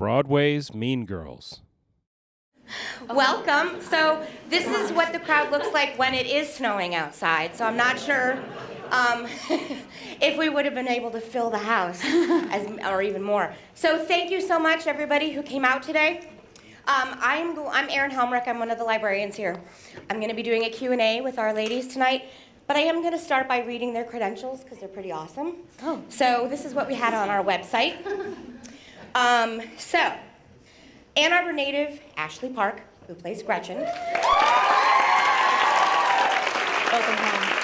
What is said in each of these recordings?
Broadway's Mean Girls. Welcome. So this is what the crowd looks like when it is snowing outside. So I'm not sure um, if we would have been able to fill the house, as, or even more. So thank you so much, everybody who came out today. Um, I'm, I'm Erin Helmrich. I'm one of the librarians here. I'm going to be doing a Q&A with our ladies tonight. But I am going to start by reading their credentials because they're pretty awesome. Oh. So this is what we had on our website. Um, so, Ann Arbor native Ashley Park, who plays Gretchen. Welcome home.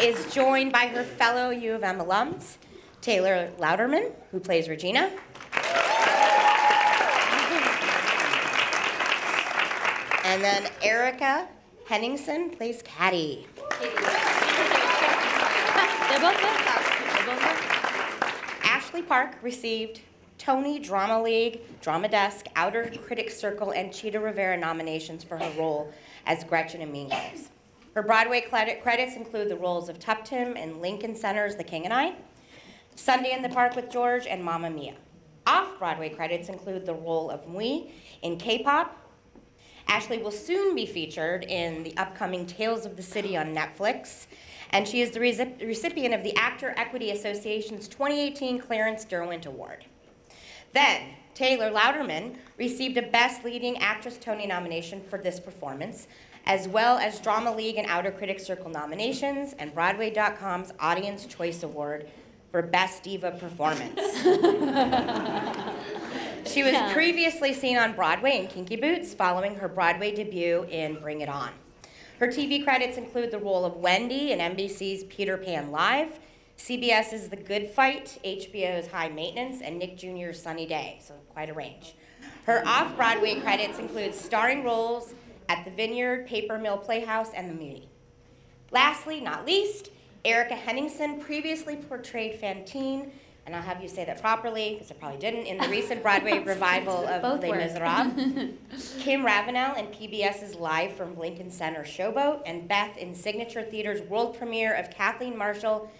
is joined by her fellow U of M alums, Taylor Louderman, who plays Regina. And then Erika Henningsen plays Cady. They're both good. They're both good. Park received Tony Drama League, Drama Desk, Outer Critics Circle, and Chita Rivera nominations for her role as Gretchen in Mean Girls. Her Broadway credits include the roles of Tuptim in Lincoln Center's The King and I, Sunday in the Park with George, and Mamma Mia. Off-Broadway credits include the role of Mwe in K-pop, Ashley will soon be featured in the upcoming Tales of the City on Netflix, and she is the recipient of the Actor Equity Association's 2018 Clarence Derwent Award. Then, Taylor Louderman received a Best Leading Actress Tony nomination for this performance, as well as Drama League and Outer Critics Circle nominations, and Broadway.com's Audience Choice Award for Best Diva Performance. She was previously seen on Broadway in Kinky Boots following her Broadway debut in Bring It On. Her TV credits include the role of Wendy in NBC's Peter Pan Live, CBS's The Good Fight, HBO's High Maintenance, and Nick Jr.'s Sunny Day, so quite a range. Her off Broadway credits include starring roles at the Vineyard, Paper Mill Playhouse, and the Muny. Lastly, not least, Erika Henningsen previously portrayed Fantine and I'll have you say that properly, because I probably didn't, in the recent Broadway revival of Both Les Miserables. Kim Ravenal in PBS's Live from Lincoln Center Showboat, and Beth in Signature Theater's world premiere of Kathleen Marshall,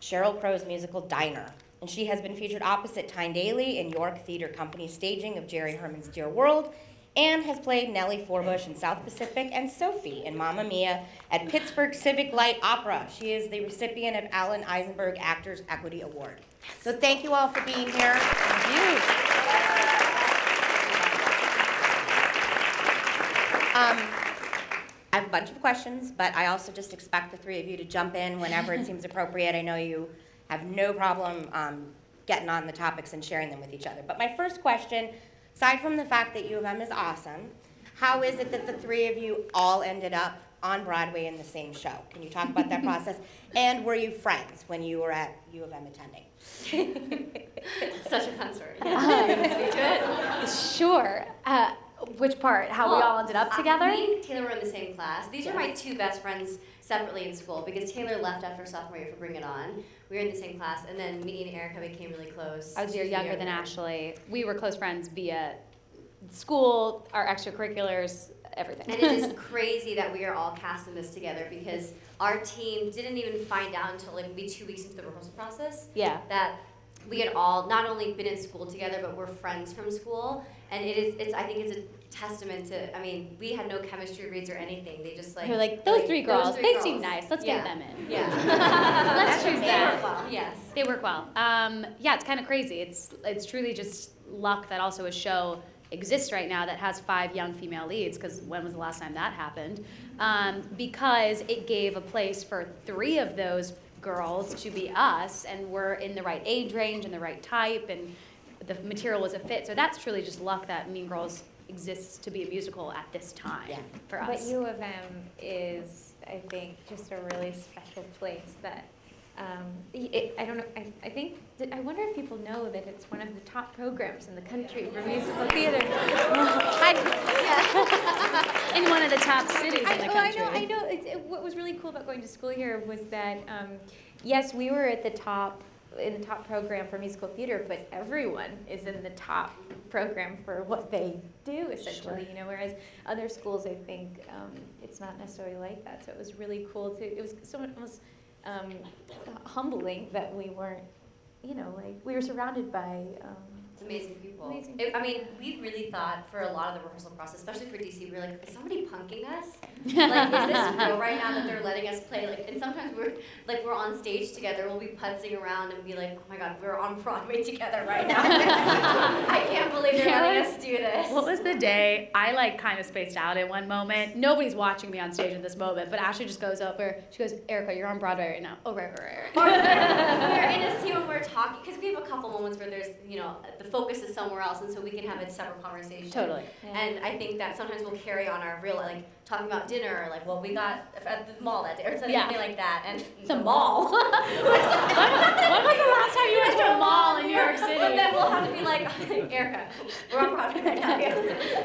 Sheryl Crow's musical Diner. And she has been featured opposite Tyne Daly in York Theater Company's staging of Jerry Herman's Dear World, and has played Nellie Forbush in South Pacific and Sophie in Mamma Mia at Pittsburgh Civic Light Opera. She is the recipient of Alan Eisenberg Actors Equity Award. So thank you all for being here. Um, I have a bunch of questions, but I also just expect the three of you to jump in whenever it seems appropriate. I know you have no problem um, getting on the topics and sharing them with each other. But my first question, aside from the fact that U of M is awesome, how is it that the three of you all ended up on Broadway in the same show? Can you talk about that process? And were you friends when you were at U of M attending? Such a fun story. Uh, sure. Uh, which part? How well, we all ended up together? Me and Taylor were in the same class. These yes. are my two best friends separately in school because Taylor left after sophomore year for Bring It On. We were in the same class, and then me and Erika became really close. I was a year younger than Ashley. We were close friends via school, our extracurriculars, everything. And it is crazy that we are all casting this together because our team didn't even find out until like maybe two weeks into the rehearsal process. Yeah. That we had all not only been in school together, but we're friends from school. And it is, it's, I think it's a testament to, I mean, we had no chemistry reads or anything. They just like. We're like, those like, three girls, those three they girls. seem nice. Let's yeah. get them in. Yeah. Let's choose them. They work well, yes. They work well. Um, yeah, it's kind of crazy. It's, it's truly just luck that also a show exists right now that has five young female leads, because when was the last time that happened? Um, because it gave a place for three of those girls to be us, and we're in the right age range and the right type, and the material was a fit. So that's truly just luck that Mean Girls exists to be a musical at this time yeah. for us. But U of M is, I think, just a really special place that um, it, I don't know. I, I think. I wonder if people know that it's one of the top programs in the country for musical theater. I, in one of the top cities I, in the country. Oh, I know. I know. It, what was really cool about going to school here was that, um, yes, we were at the top in the top program for musical theater, but everyone is in the top program for what they do, essentially. Sure. You know, whereas other schools, I think um, it's not necessarily like that. So it was really cool to. It was so almost um, humbling that we weren't you know, like we were surrounded by. Um, It's amazing people. Amazing It- I mean, we really thought for a lot of the rehearsal process, especially for DC, we were like, is somebody punking us? like, is this real right now that they're letting us play? Like, and sometimes we're like we're on stage together, we'll be putzing around and be like, oh my god, we're on Broadway together right now. I can't believe they're Yeah, letting what us do this. What was the day I like kind of spaced out at one moment? Nobody's watching me on stage in this moment, but Ashley just goes over. She goes, "Erika, you're on Broadway right now." Oh, right, right, right. Or we're in a scene when we're talking because we have a couple moments where there's you know the focus is somewhere else, and so we can have a separate conversation. totally. And I think that sometimes we'll carry on our real like talking about dinner, or like what we got at the mall that day, or something Yeah. like that. And The mall. when, when was the last time you went to a mall in New York City? But then we'll have to be like, Erika, we're on Broadway right now.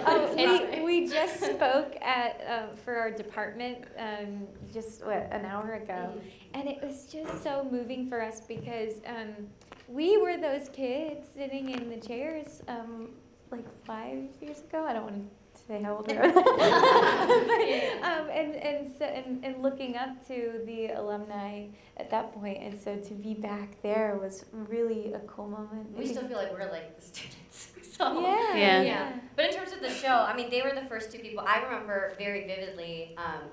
Oh, It's- we, we just spoke at um, for our department um, just what an hour ago, and it was just so moving for us because um, we were those kids sitting in the chairs um, like five years ago. I don't want to say how old we are, but, um, and and so and, and looking up to the alumni at that point, and so to be back there was really a cool moment. we still feel like we're like the students. So yeah, Yeah. Yeah. But in terms of the show, I mean, they were the first two people. I remember very vividly um,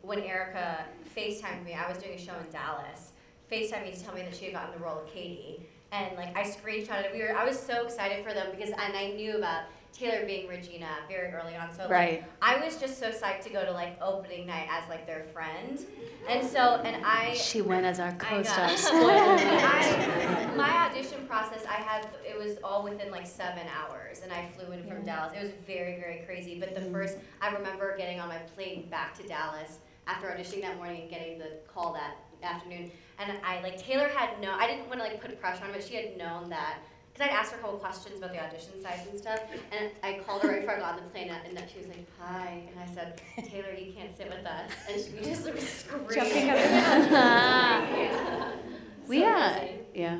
when Erika FaceTimed me. I was doing a show in Dallas. FaceTimed me to tell me that she had gotten the role of Cady. And like I screenshotted it. We were I was so excited for them because and I knew about Taylor being Regina very early on. So like, Right. I was just so psyched to go to like opening night as like their friend. And so and I She went as our co-star. Spoiler. My audition process, I had it was all within like seven hours, and I flew in from Yeah. Dallas. It was very very crazy. But the Mhm. first, I remember getting on my plane back to Dallas after auditioning that morning and getting the call that afternoon. And I like Taylor had no, I didn't want to like put pressure on her, but she had known that. Because I'd asked her a couple questions about the audition sites and stuff, and I called her right before I got on the plane, and that she was like, "Hi," and I said, "Taylor, you can't sit with us," and she just like screamed. Jumping up yeah. we So uh, crazy. yeah.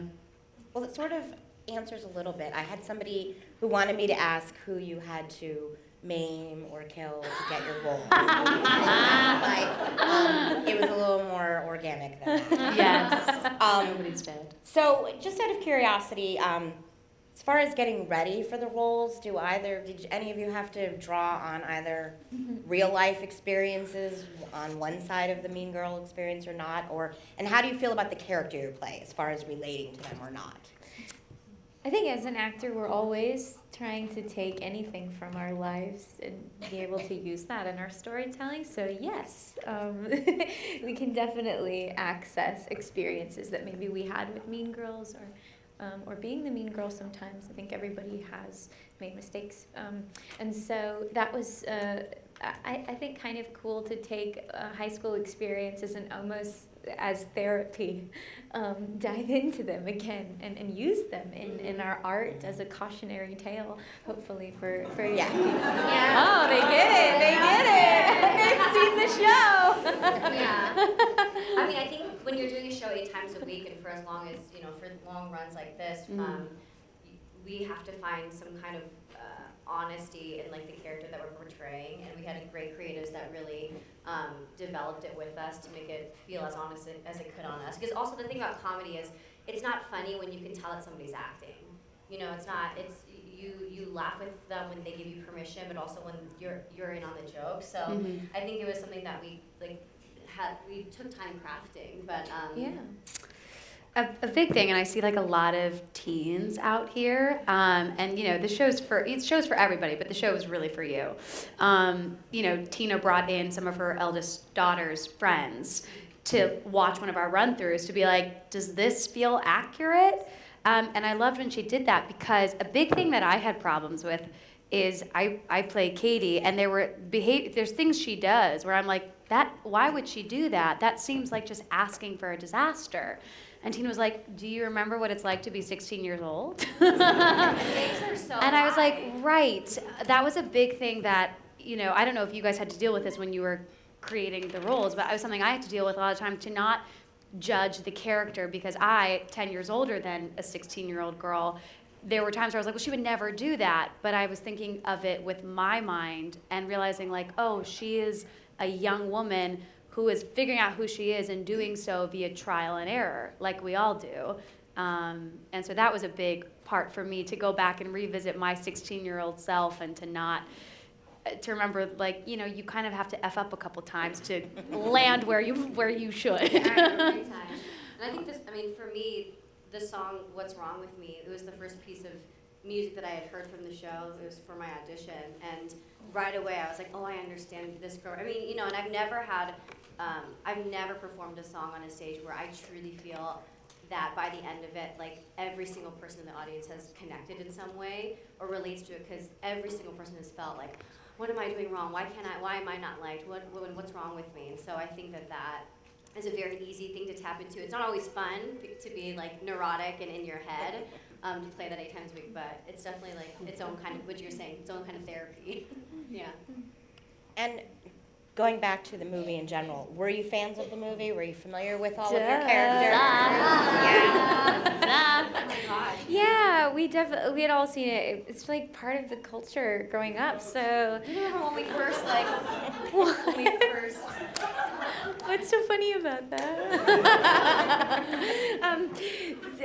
Well, it sort of answers a little bit. I had somebody who wanted me to ask who you had to maim or kill to get your role. like, um, it was a little more organic than that. Yes. Um, Nobody's dead. so, just out of curiosity, um, as far as getting ready for the roles, do either did any of you have to draw on either real life experiences on one side of the Mean Girl experience or not, or and how do you feel about the character you play as far as relating to them or not? I think as an actor, we're always trying to take anything from our lives and be able to use that in our storytelling. So, yes, um, we can definitely access experiences that maybe we had with Mean Girls or. Um, or being the mean girl sometimes. I think everybody has made mistakes. Um, and so that was, uh, I, I think, kind of cool to take a high school experiences and almost as therapy um, dive into them again and, and use them in, in our art as a cautionary tale, hopefully for, for Yeah. Yeah. Oh, they get it. They get it. They've seen the show. yeah. I mean, I think when you're doing a show eight times a week, and for as long as you know, for long runs like this, Mhm. um, we have to find some kind of uh, honesty in like the character that we're portraying, and we had great creatives that really um, developed it with us to make it feel as honest as it could on us. Because also the thing about comedy is, it's not funny when you can tell that somebody's acting. You know, it's not. It's you. You laugh with them when they give you permission, but also when you're you're in on the joke. So. Mhm. I think it was something that we like had we took time crafting, but um, Yeah. A, a big thing, and I see like a lot of teens out here, um, and you know the show's for it shows for everybody, but the show is really for you. Um, you know, Tina brought in some of her eldest daughter's friends to watch one of our run-throughs to be like, does this feel accurate? Um, and I loved when she did that because a big thing that I had problems with is I, I play Cady and there were behave there's things she does where I'm like that why would she do that that seems like just asking for a disaster and Tina was like do you remember what it's like to be 16 years old? So and I was like right. That was a big thing that you know I don't know if you guys had to deal with this when you were creating the roles but it was something I had to deal with a lot of time to not judge the character because I 10 years older than a 16 year old girl there were times where I was like, well, she would never do that. But I was thinking of it with my mind and realizing, like, oh, she is a young woman who is figuring out who she is and doing so via trial and error, like we all do. Um, and so that was a big part for me to go back and revisit my 16 year old self and to not uh, to remember like you know you kind of have to f up a couple times to land where you where you should Every time. And I think this, I mean, for me, the song "What's Wrong with Me" it was the first piece of music that I had heard from the show. It was for my audition, and right away I was like, "Oh, I understand this girl." I mean, you know, and I've never had, um, I've never performed a song on a stage where I truly feel that by the end of it, like every single person in the audience has connected in some way or relates to it, because every single person has felt like, "What am I doing wrong? Why can't I? Why am I not liked? What, what what's wrong with me?" And so I think that that is a very easy thing to tap into. It's not always fun to be like neurotic and in your head um, to play that eight times a week, but it's definitely like its own kind of what you're saying, its own kind of therapy. yeah. And going back to the movie in general, were you fans of the movie? Were you familiar with all of your Duh. characters? Oh my gosh. Yeah, we definitely we had all seen it. It's like part of the culture growing up. So You remember when we first like when we first What's so funny about that? um,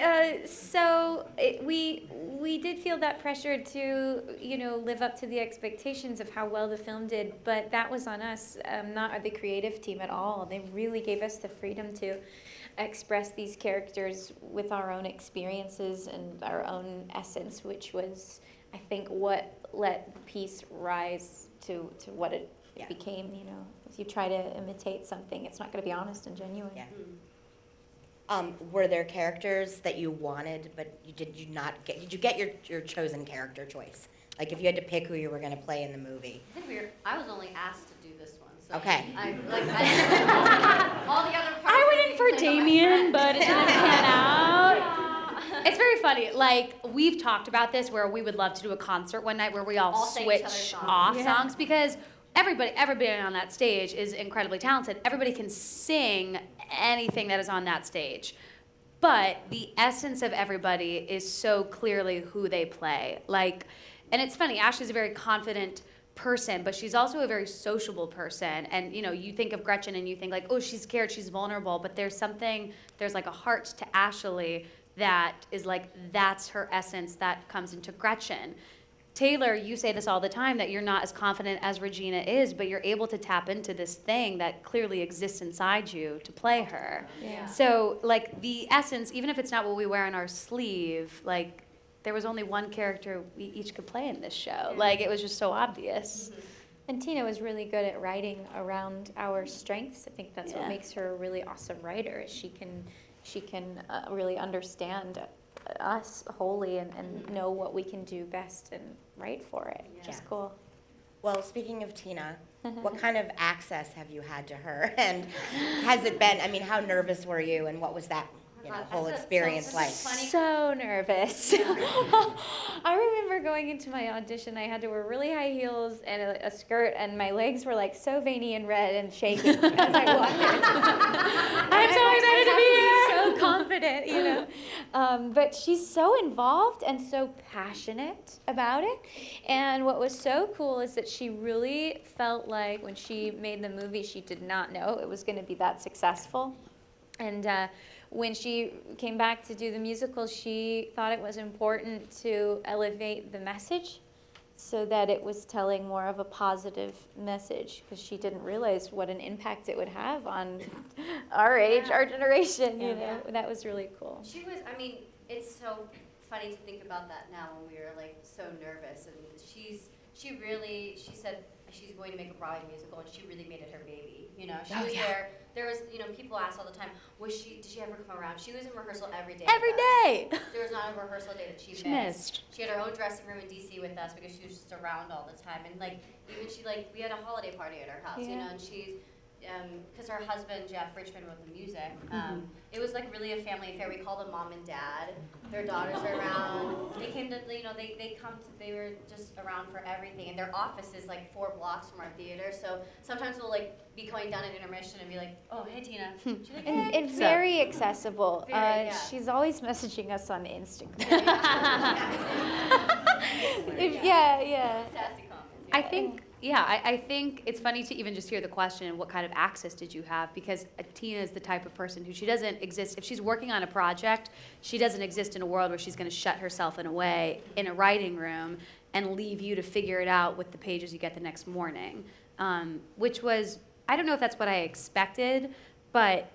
uh, so it, we we did feel that pressure to you know live up to the expectations of how well the film did, but that was on us, um, not the creative team at all. They really gave us the freedom to express these characters with our own experiences and our own essence, which was, I think, what let the piece rise to to what it Yeah. became. You know, if you try to imitate something, it's not going to be honest and genuine. Yeah. Um, were there characters that you wanted, but you did you not get? Did you get your, your chosen character choice? Like if you had to pick who you were going to play in the movie. I think we were I was only asked Okay. I like I, all the other parts I went in for played Damian, but it didn't pan out. Yeah. It's very funny. Like we've talked about this, where we would love to do a concert one night where we all, All sing each other's switch songs. off Yeah. songs because everybody, everybody on that stage is incredibly talented. Everybody can sing anything that is on that stage. But the essence of everybody is so clearly who they play. Like, and it's funny. Ashley's a very confident person, but she's also a very sociable person. And you know, you think of Gretchen and you think like, oh, she's scared, she's vulnerable. But there's something, there's like a heart to Ashley that is like that's her essence that comes into Gretchen. Taylor, you say this all the time that you're not as confident as Regina is, but you're able to tap into this thing that clearly exists inside you to play her. Yeah. So, like the essence, even if it's not what we wear on our sleeve, like there was only one character we each could play in this show. Like it was just so obvious. And Tina was really good at writing around our strengths. I think that's Yeah. what makes her a really awesome writer. She can, she can uh, really understand us wholly and, and know what we can do best and write for it, which is cool. Well, speaking of Tina, what kind of access have you had to her? And has it been? I mean, how nervous were you, and what was that you know, whole that's a- so experience like? So nervous. I remember going into my audition. I had to wear really high heels and a, a skirt, and my legs were like so veiny and red and shaking as I walked I'm so excited to be here. So confident, you know. Um, but she's so involved and so passionate about it. And what was so cool is that she really felt like when she made the movie, she did not know it was going to be that successful. And uh, when she came back to do the musical, she thought it was important to elevate the message so that it was telling more of a positive message because she didn't realize what an impact it would have on our age, our generation, you Yeah. know. That was really cool. She was, I mean, it's so funny to think about that now when we were like so nervous. And she's, she really, she said she's going to make a Broadway musical and she really made it her baby. You know, she Oh, was yeah. there. There was, you know, people ask all the time, was she, did she ever come around? She was in rehearsal every day. Every day. There was not a rehearsal day that she, She missed. missed. She had her own dressing room in DC with us because she was just around all the time. And like even she like we had a holiday party at her house, you know, and she's because her husband Jeff Richmond wrote the music. Mm-hmm. Um, It was like really a family affair. We called them mom and dad. Their daughters are around. They came to you know they they come to they were just around for everything. And their office is like four blocks from our theater, so sometimes we'll like be going down at intermission and be like, oh hey Tina, she's like, hey. and So- very accessible. Very, uh, yeah. She's always messaging us on Instagram. Yeah. If- yeah, yeah. Sassy. I think Yeah, I, I think it's funny to even just hear the question, what kind of access did you have? Because Tina is the type of person who she doesn't exist, if she's working on a project, she doesn't exist in a world where she's gonna shut herself in a way in a writing room and leave you to figure it out with the pages you get the next morning. Um, which was, I don't know if that's what I expected, but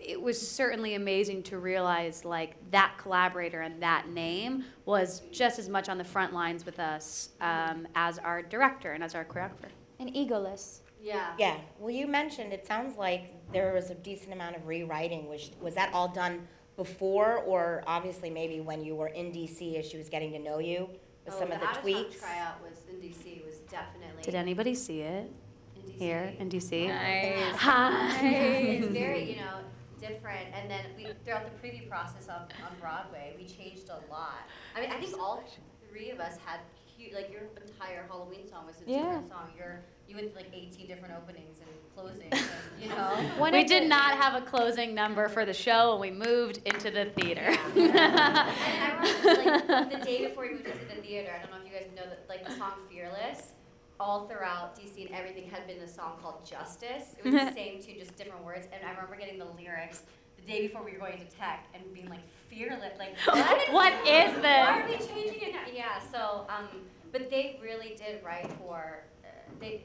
it was certainly amazing to realize like that collaborator and that name was just as much on the front lines with us um, as our director and as our choreographer. And egoless. Yeah. Yeah, well, you mentioned, it sounds like there was a decent amount of rewriting, was, was that all done before, or obviously maybe when you were in DC as she was getting to know you, with Oh, some of the out of tweaks? town tryout was in DC was definitely Did anybody see it in DC. here in DC? Nice. Hi. it's very, you know, different. And then we, throughout the preview process on, on Broadway, we changed a lot. I mean, I think all three of us had huge, like your entire Halloween song was a Yeah. different song. Your, you went through like 18 different openings and closings, and, you know. One we did the- not have a closing number for the show and we moved into the theater. and I remember like the day before we moved into the theater. I don't know if you guys know that like the song "Fearless." All throughout DC and everything had been a song called "Justice." It was the same tune, just different words. And I remember getting the lyrics the day before we were going to tech and being like, "Fearless!" Like what? what is Why are this? we changing it now? Yeah. So, um, but they really did write for. Uh, they.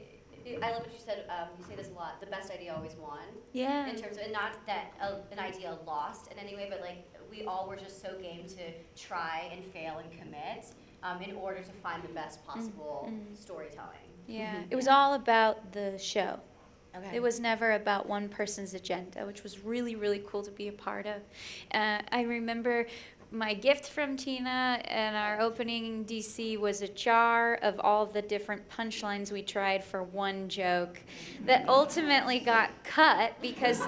I love what you said. Um, you say this a lot. The best idea always won Yeah. in terms of and not that uh, an idea lost in any way, but like we all were just so game to try and fail and commit um, in order to find the best possible mm. storytelling. Yeah. It was all about the show. Okay. It was never about one person's agenda, which was really, really cool to be a part of. Uh, I remember my gift from Tina and our opening DC was a jar of all the different punchlines we tried for one joke that ultimately got cut because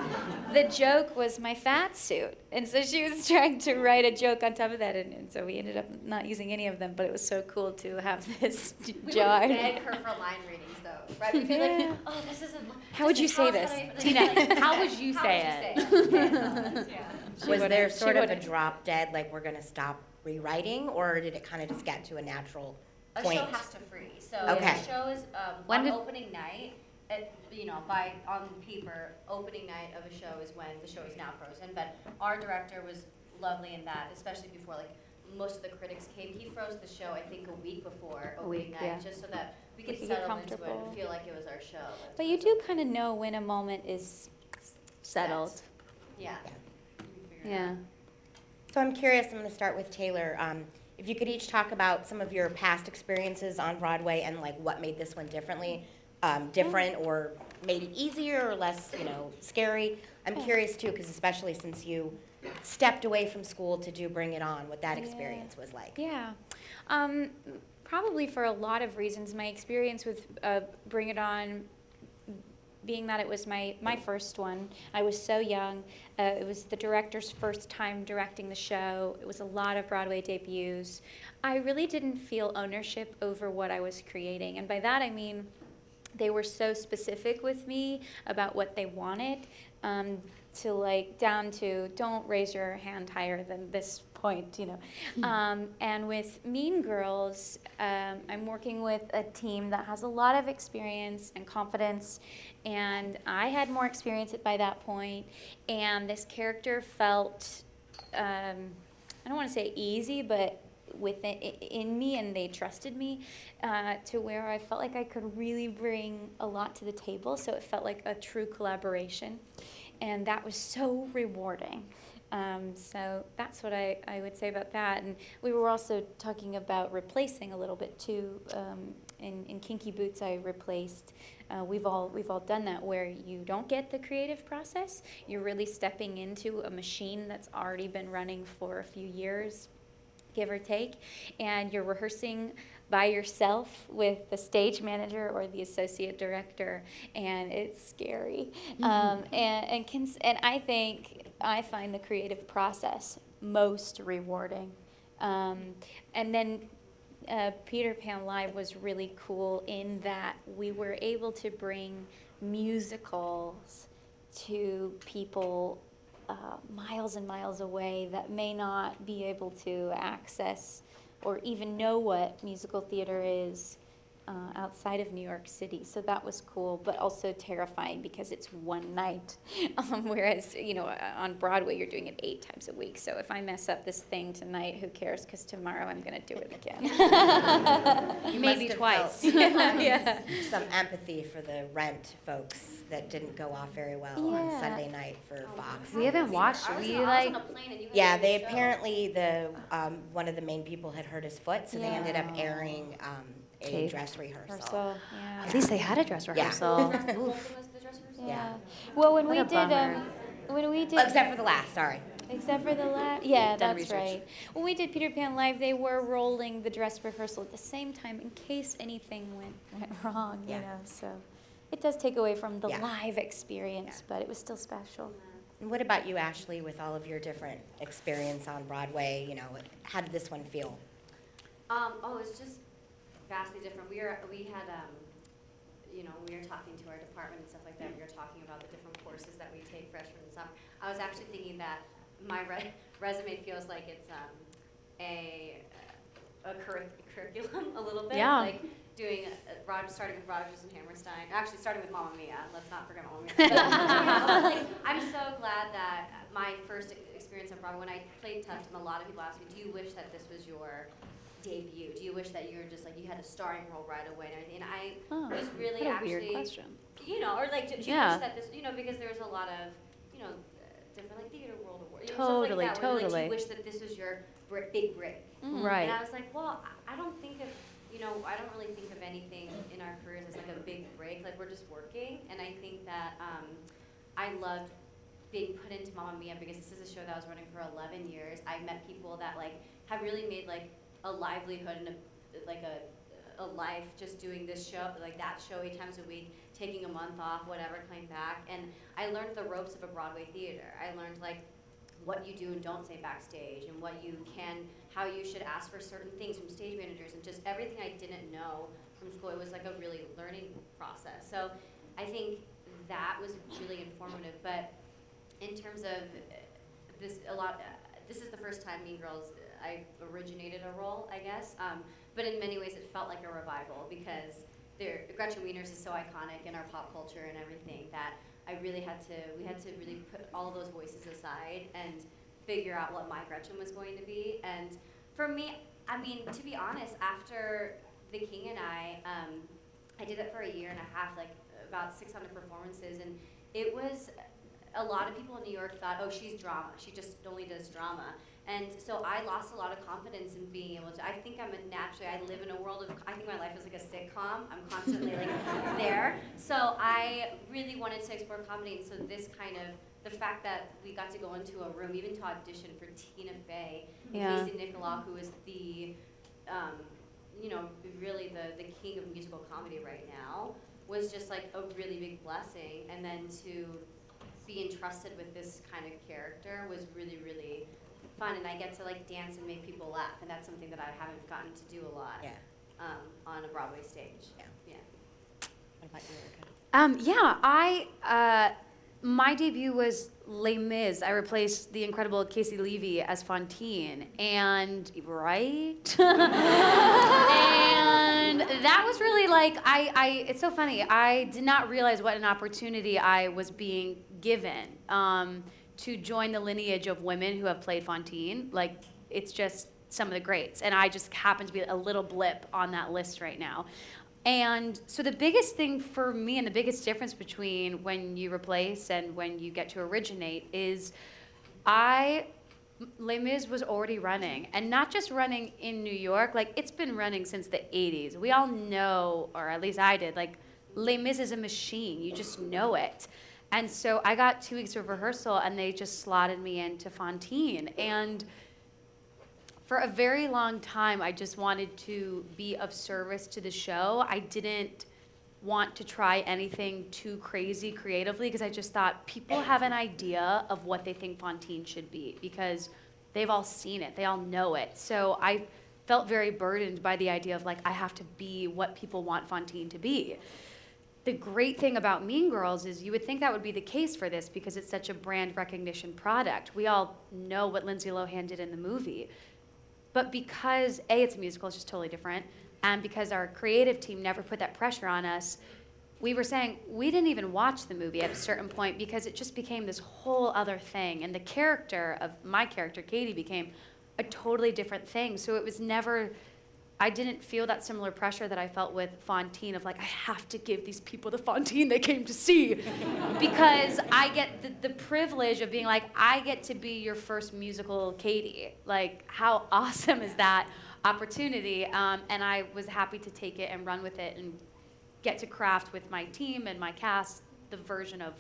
the joke was my fat suit. And so she was trying to write a joke on top of that, and, and so we ended up not using any of them, but it was so cool to have this We jar. would beg her for line readings though, right? We'd be like, oh, this isn't. How would you say this? Tina, how would you say it? Was there sort of a drop dead, like we're gonna stop rewriting, or did it kind of just get to a natural point? A show has to freeze. So Okay. the show is um, When on did- opening night. It, you know, by on paper, opening night of a show is when the show is now frozen. But our director was lovely in that, especially before like most of the critics came. He froze the show, I think, a week before opening week, night, yeah. just so that we could could get settle into it comfortable. and feel like it was our show. But you do kind of know when a moment is Settled. Yeah. Yeah. You can figure it Yeah. So I'm curious, I'm gonna start with Taylor. Um, if you could each talk about some of your past experiences on Broadway and like what made this one differently, um, different or made it easier or less, you know, scary. I'm Yeah. curious too, because especially since you stepped away from school to do Bring It On, what that Yeah. experience was like. Yeah. Um, probably for a lot of reasons. My experience with uh, Bring It On, being that it was my, my first one, I was so young. Uh, it was the director's first time directing the show. It was a lot of Broadway debuts. I really didn't feel ownership over what I was creating. And by that I mean, they were so specific with me about what they wanted um, to like down to don't raise your hand higher than this point you know um, and with mean girls um, i'm working with a team that has a lot of experience and confidence and i had more experience by that point and this character felt um, i don't want to say easy but within in me and they trusted me uh, to where I felt like I could really bring a lot to the table. So it felt like a true collaboration, and that was so rewarding. Um, so that's what I, I would say about that. And we were also talking about replacing a little bit too. Um, in, in Kinky Boots, I replaced. Uh, we've all we've all done that where you don't get the creative process. You're really stepping into a machine that's already been running for a few years, give or take, and you're rehearsing by yourself with the stage manager or the associate director, and it's scary. Um, and and, and I think I find the creative process most rewarding. Um, and then uh, Peter Pan Live was really cool in that we were able to bring musicals to people uh, miles and miles away that may not be able to access or even know what musical theater is uh, outside of New York City. So that was cool, but also terrifying because it's one night. Um, whereas, you know, uh, on Broadway, you're doing it eight times a week. So if I mess up this thing tonight, who cares? Because tomorrow I'm going to do it again. You Maybe twice. felt yeah. Some empathy for the Rent folks that didn't go off very well Yeah. on Sunday night for Fox. We haven't watched. I was, We like. was on a plane and you guys Yeah, they the apparently the um, one of the main people had hurt his foot, so they ended up airing um, a Taped. dress rehearsal. So, yeah. At least they had a dress rehearsal. Both of us, the dress rehearsal? Yeah. Well, when What we did, um, when we did, Except for the last, sorry. except for the last, yeah, Done that's research. right. When we did Peter Pan Live, they were rolling the dress rehearsal at the same time in case anything went went wrong, yeah. you Yeah. know. So it does take away from the Yeah. live experience, but it was still special. And what about you, Ashley, with all of your different experience on Broadway? You know, how did this one feel? Um, oh, it's just vastly different. We were, we had, um, you know, we were talking to our department and stuff like that. We were talking about the different courses that we take freshman and summer. I was actually thinking that my re- resume feels like it's um, a a curri- curriculum a little bit. Yeah. Like doing uh, Rod, starting with Rodgers and Hammerstein. Actually, starting with Mamma Mia. Let's not forget Mamma Mia. But, you know, like, I'm so glad that my first experience on Broadway, when I played Tuptim, and a lot of people asked me, "Do you wish that this was your debut? Do you wish that you were just like you had a starring role right away and everything?" And I Oh, was really what a actually, weird question. you know, or like, do you Yeah. wish that this, you know, because there was a lot of, you know, different like theater world awards, you know, Totally, stuff like that. Where, like, do totally. you wish that this was your br- big break? Mm. Right. And I was like, well, I- I don't think of, you know, I don't really think of anything in our careers as like a big break. Like we're just working, and I think that um, I loved being put into Mamma Mia because this is a show that I was running for 11 years. I met people that like have really made like a livelihood and a like a a life just doing this show, like that show eight times a week, taking a month off, whatever, coming back. And I learned the ropes of a Broadway theater. I learned like what you do and don't say backstage and what you can, how you should ask for certain things from stage managers and just everything I didn't know from school. It was like a really learning process. So I think that was really informative. But in terms of this, a lot, this is the first time Mean Girls, uh, I originated a role, I guess. Um, but in many ways, it felt like a revival because Gretchen Wieners is so iconic in our pop culture and everything that I really had to, we had to really put all those voices aside and figure out what my Gretchen was going to be. And for me, I mean, to be honest, after The King and I, um, I did it for a year and a half, like about 600 performances, and it was a lot of people in New York thought, oh, she's drama. She just only does drama. And so I lost a lot of confidence in being able to. I think I'm a naturally. I live in a world of. I think my life is like a sitcom. I'm constantly like there. So I really wanted to explore comedy, and so this kind of the fact that we got to go into a room, even to audition for Tina Fey, Yeah. Casey Nicholaw, who is the, um, you know, really the the king of musical comedy right now, was just like a really big blessing. And then to be entrusted with this kind of character was really really fun and I get to like dance and make people laugh and that's something that I haven't gotten to do a lot Yeah. um, on a Broadway stage. Yeah. Yeah. What about you, Erika? Um, yeah, I uh, my debut was Les Mis. I replaced the incredible Caissie Levy as Fantine, and right, and that was really like I, I. It's so funny. I did not realize what an opportunity I was being given um, to join the lineage of women who have played Fantine. Like it's just some of the greats, and I just happen to be a little blip on that list right now. And so the biggest thing for me and the biggest difference between when you replace and when you get to originate is I Les Mis was already running, and not just running in New York. Like it's been running since the '80s. We all know, or at least I did. Like Les Mis is a machine. You just know it. And so I got two weeks of rehearsal, and they just slotted me into Fantine. And for a very long time, I just wanted to be of service to the show. I didn't want to try anything too crazy creatively because I just thought people have an idea of what they think Fantine should be because they've all seen it, they all know it. So I felt very burdened by the idea of like, I have to be what people want Fontaine to be. The great thing about Mean Girls is you would think that would be the case for this because it's such a brand recognition product. We all know what Lindsay Lohan did in the movie. But because A, it's a musical, it's just totally different. and because our creative team never put that pressure on us, we were saying we didn't even watch the movie at a certain point because it just became this whole other thing. And the character of my character, Cady, became a totally different thing. So it was never, I didn't feel that similar pressure that I felt with Fantine of like, I have to give these people the Fantine they came to see. because I get the, the privilege of being like, I get to be your first musical Cady. Like, how awesome is that opportunity? Um, and I was happy to take it and run with it and get to craft with my team and my cast the version of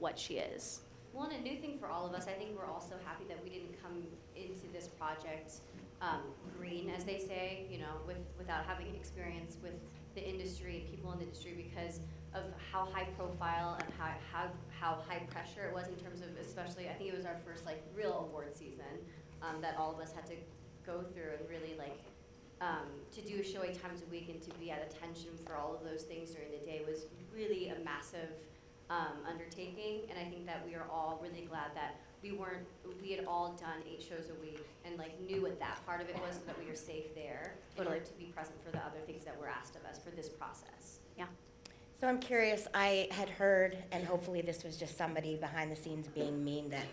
what she is. Well, and a new thing for all of us, I think we're also happy that we didn't come into this project um, green, as they say, you know, with, without having experience with the industry and people in the industry because of how high profile and how, how, how high pressure it was in terms of, especially, I think it was our first like real award season um, that all of us had to go through and really like um, to do a show eight times a week and to be at attention for all of those things during the day was really a massive um, undertaking. And I think that we are all really glad that we weren't, we had all done eight shows a week and like knew what that part of it was so that we were safe there in order to be present for the other things that were asked of us for this process. Yeah. So I'm curious, I had heard, and hopefully this was just somebody behind the scenes being mean, that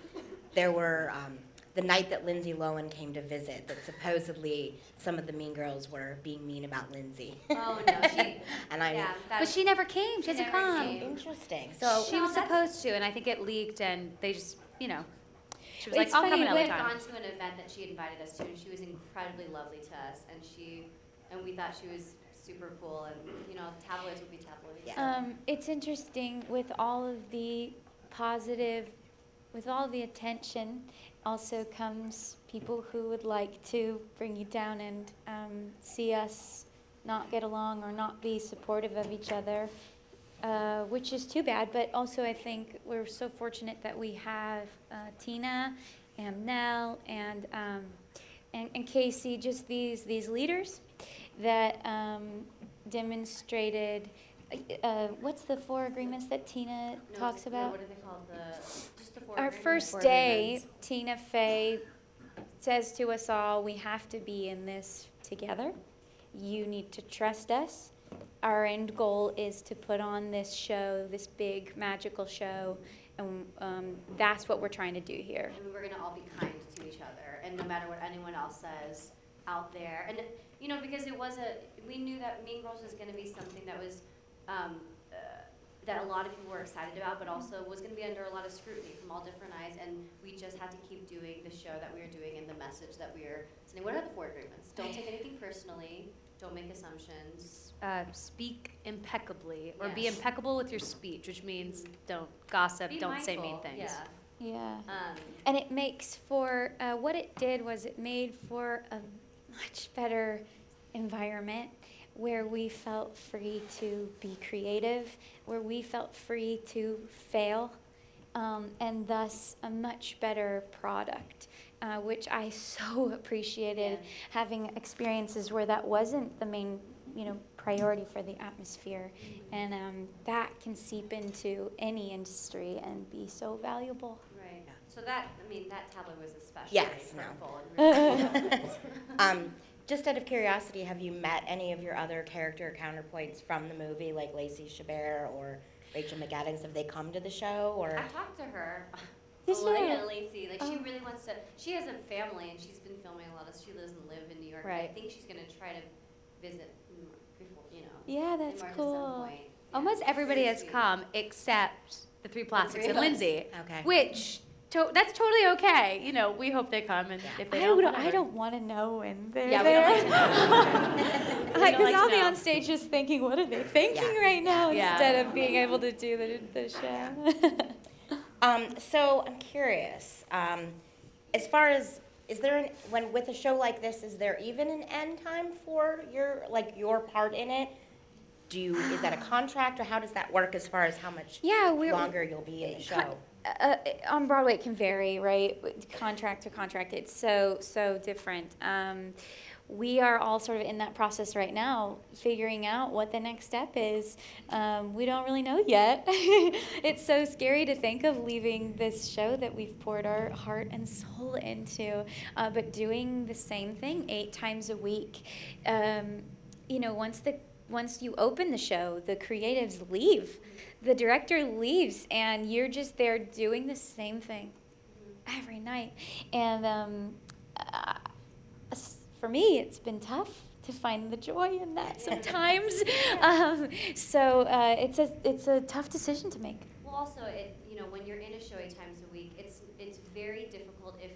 there were, um, the night that Lindsay Lohan came to visit, that supposedly some of the mean girls were being mean about Lindsay. Oh, no, she, And I, yeah, But she never came. She She hasn't come. came. interesting. So, She was supposed to, and I think it leaked, and they just, you know, she was It's like, "I'll come funny, we had time." gone to an event that she invited us to, and she was incredibly lovely to us, and she, and we thought she was super cool, and, you know, tabloids would be tabloids. Yeah. Um, it's interesting with all of the positive, with all the attention, also comes people who would like to bring you down and um, see us not get along or not be supportive of each other, uh, which is too bad. But also, I think we're so fortunate that we have uh, Tina and Nell and, um, and and Casey, just these these leaders that um, demonstrated. Uh, what's the four agreements that Tina No, talks no, about? What are they called, the, just the four Our first Four day. Tina Fey says to us all, we have to be in this together. You need to trust us. Our end goal is to put on this show, this big magical show, and um, that's what we're trying to do here. And we're gonna all be kind to each other, and no matter what anyone else says out there, and, you know, because it was a, we knew that Mean Girls was gonna be something that was, um, uh, that a lot of people were excited about, but also was gonna be under a lot of scrutiny from all different eyes, and we just had to keep doing the show that we were doing and the message that we were sending. What are the four agreements? Don't take anything personally, don't make assumptions. Uh, speak impeccably, or be Yes. impeccable with your speech, which means don't gossip, Be don't say mean mindful, things. Yeah, Yeah. um, And it makes for, uh, what it did was it made for a much better environment where we felt free to be creative, where we felt free to fail, um, and thus a much better product, uh, which I so appreciated Yeah. having experiences where that wasn't the main, you know, priority for the atmosphere. And um, that can seep into any industry and be so valuable. right. So that, I mean, that tablet was especially Yes, no. really. um, just out of curiosity, have you met any of your other character counterpoints from the movie, like Lacey Chabert or Rachel McAdams? Have they come to the show, or? I talked to her. Did a lot, you? Lacey. Like she Oh. really wants to. She has a family, and she's been filming a lot of. She lives and live in New York. and I think she's gonna try to visit before, you know. Yeah, in that's At cool. some point. Yeah, Almost everybody really has come except the three plastics three and. Lindsay, Okay. which to- that's totally okay. You know, we hope they come, and if they I, don't, would, whatever. I don't want to know when they're Yeah, we don't like to there. Because like to I'll be know. on stage just thinking, what are they thinking Yeah. right now, Yeah. instead of being able to do the, the show. Um, so I'm curious. Um, as far as is there an, when with a show like this, is there even an end time for your like your part in it? Do you is that a contract or how does that work as far as how much yeah, we're longer you'll be in the show? uh, on Broadway it can vary, right? Contract to contract, it's so so different. Um, we are all sort of in that process right now, figuring out what the next step is. Um, we don't really know yet. it's so scary to think of leaving this show that we've poured our heart and soul into, uh, but doing the same thing eight times a week. Um, you know, once the once you open the show, the creatives leave, the director leaves, and you're just there doing the same thing every night. And um, for me, it's been tough to find the joy in that sometimes. um, so uh, it's a it's a tough decision to make. Well, also, it, you know, when you're in a show eight times a week, it's, it's very difficult, if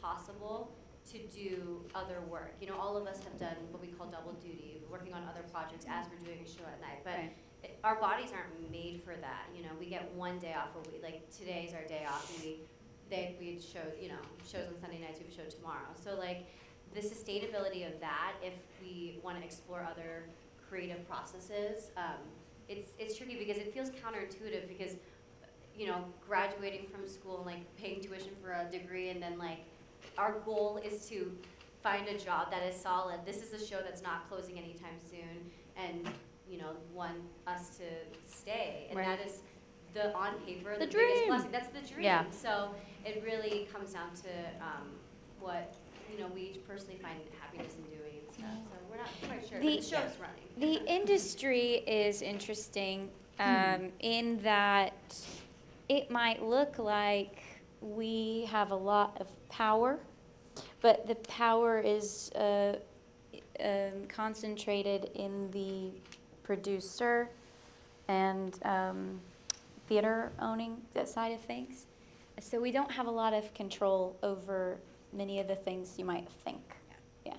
possible, to do other work. You know, all of us have done what we call double duty, working on other projects as we're doing a show at night. But Right. it, our bodies aren't made for that. You know, we get one day off a week. Like today's our day off, and we they we show you know shows on Sunday nights. We have a show tomorrow. So like the sustainability of that, if we want to explore other creative processes, um, it's it's tricky because it feels counterintuitive because you know graduating from school and like paying tuition for a degree and then like our goal is to find a job that is solid. This is a show that's not closing anytime soon, and you know, want us to stay, and Right. that is the on paper The the, biggest blessing. That's the dream. Yeah. So it really comes down to um, what you know we each personally find happiness in doing and stuff. So we're not quite sure, The- but the show's running. The industry is interesting um, in that it might look like we have a lot of power, but the power is uh, um, concentrated in the producer and um, theater owning that side of things. So we don't have a lot of control over many of the things you might think. Yeah.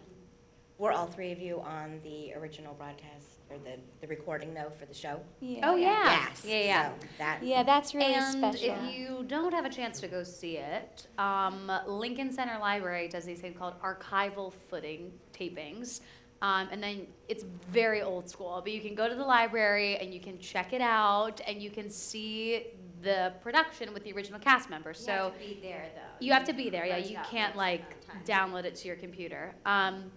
Were all three of you on the original broadcast or the, the recording though for the show? Yeah. Oh, yeah. Yes. Yeah, yeah. So that Yeah, that's really and special. if you don't have a chance to go see it, um, Lincoln Center Library does these things called archival footing tapings. Um, and then it's very old school, but you can go to the library and you can check it out and you can see the production with the original cast members. You so have to be there though. you have to be there, yeah. You can't like of the time. download it to your computer. Um,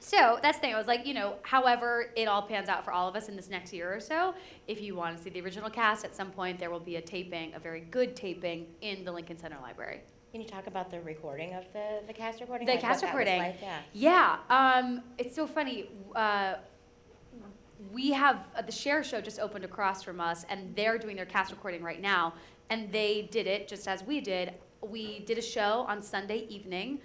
so that's the thing. I was like, you know, however it all pans out for all of us in this next year or so, if you want to see the original cast, at some point there will be a taping, a very good taping in the Lincoln Center Library. Can you talk about the recording of the, the cast recording? The Like, cast recording. like? Yeah. Yeah, um, it's so funny. Uh, we have uh, the Cher Show just opened across from us, and they're doing their cast recording right now. And they did it just as we did. We did a show on Sunday evening,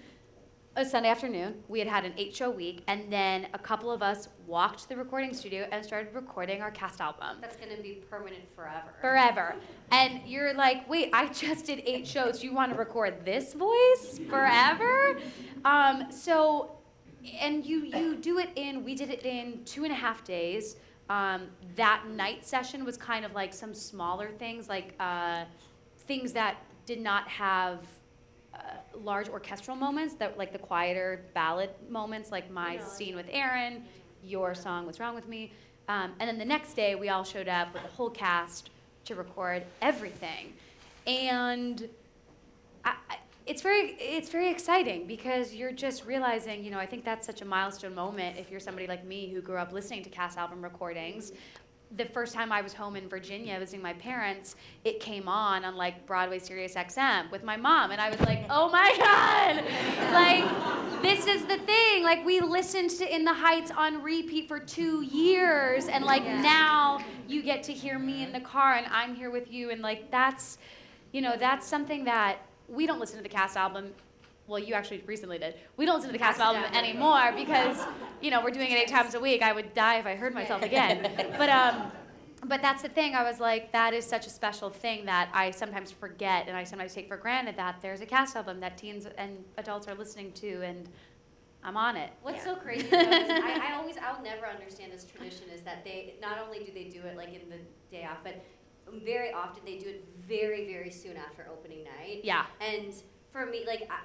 a Sunday afternoon. We had had an eight-show week, and then a couple of us walked to the recording studio and started recording our cast album That's gonna be permanent forever. forever. And you're like, wait, I just did eight shows. You want to record this voice forever? Um, so, and you you do it in. We did it in two and a half days. Um, that night session was kind of like some smaller things, like uh, things that did not have. Uh, large orchestral moments that like the quieter ballad moments like my No, scene with aaron your song what's wrong with me um, and then the next day we all showed up with the whole cast to record everything and I, I- it's very it's very exciting because you're just realizing you know i think that's such a milestone moment if you're somebody like me who grew up listening to cast album recordings the first time I was home in Virginia visiting my parents, it came on on like Broadway Sirius XM with my mom, and I was like, "Oh my God!" like this is the thing. Like we listened to In the Heights on repeat for two years, and like now you get to hear me in the car, and I'm here with you, and like that's, you know, that's something that we don't listen to the cast album well, you actually recently did. We don't listen to the cast album Accidentally. anymore because, you know, we're doing it eight times a week. I would die if I heard myself again. But um, but that's the thing. I was like, that is such a special thing that I sometimes forget, and I sometimes take for granted that there's a cast album that teens and adults are listening to, and I'm on it. What's so crazy though is I, I always I'll never understand this tradition is that they not only do they do it like in the day off, but very often they do it very very soon after opening night. Yeah. And for me, like I,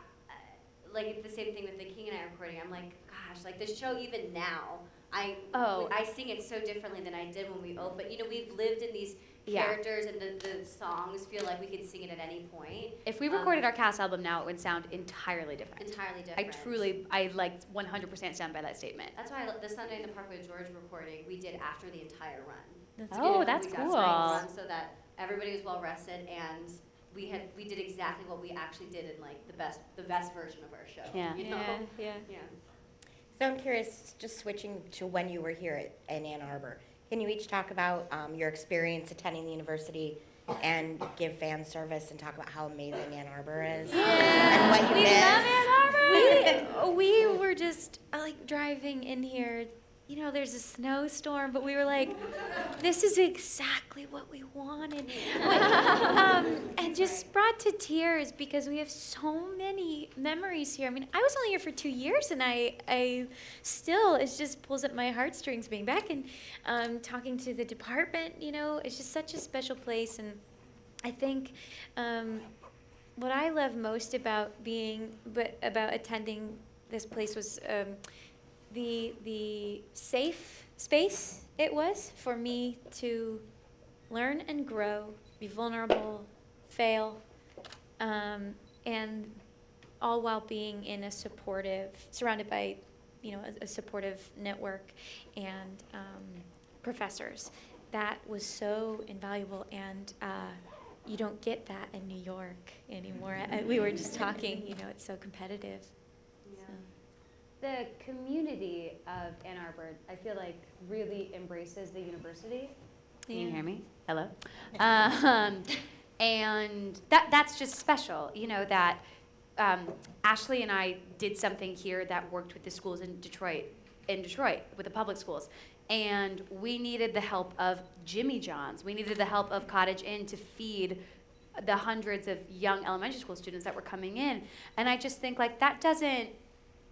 like the same thing with the King and I recording. I'm like, gosh, like the show even now. I Oh. I sing it so differently than I did when we opened. You know, we've lived in these Yeah. characters and the, the songs feel like we could sing it at any point. If we Um, recorded our cast album now, it would sound entirely different. Entirely different. I truly, I like 100% stand by that statement. That's why I the Sunday in the Park with George recording we did after the entire run. That's Oh, did it a that's cool. the So that everybody was well rested and we had we did exactly what we actually did in like the best the best version of our show. Yeah. You know? yeah. Yeah. So I'm curious, just switching to when you were here at, in Ann Arbor, can you each talk about um, your experience attending the university and give fan service and talk about how amazing Ann Arbor is and what you We miss? love Ann Arbor. We, we were just uh, like driving in here. You know, there's a snowstorm, but we were like, this is exactly what we wanted. um, and just brought to tears because we have so many memories here. I mean, I was only here for two years, and I, I still, it just pulls at my heartstrings being back and um, talking to the department. You know, it's just such a special place. And I think um, what I love most about being, but about attending this place was um, the the safe space it was for me to learn and grow, be vulnerable, fail, um, and all while being in a supportive, surrounded by, you know, a, a supportive network and um, professors. That was so invaluable, and uh, you don't get that in New York anymore. We were just talking, you know, it's so competitive. The community of Ann Arbor, I feel like, really embraces the university. Can you hear me? Hello. Um, and that that's just special, you know. That um, Ashley and I did something here that worked with the schools in Detroit, in Detroit with the public schools, and we needed the help of Jimmy John's. We needed the help of Cottage Inn to feed the hundreds of young elementary school students that were coming in. And I just think like that doesn't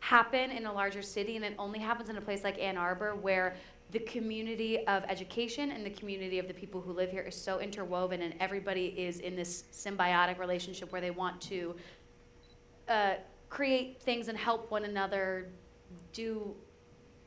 happen in a larger city and it only happens in a place like Ann Arbor where the community of education and the community of the people who live here is so interwoven and everybody is in this symbiotic relationship where they want to uh, create things and help one another do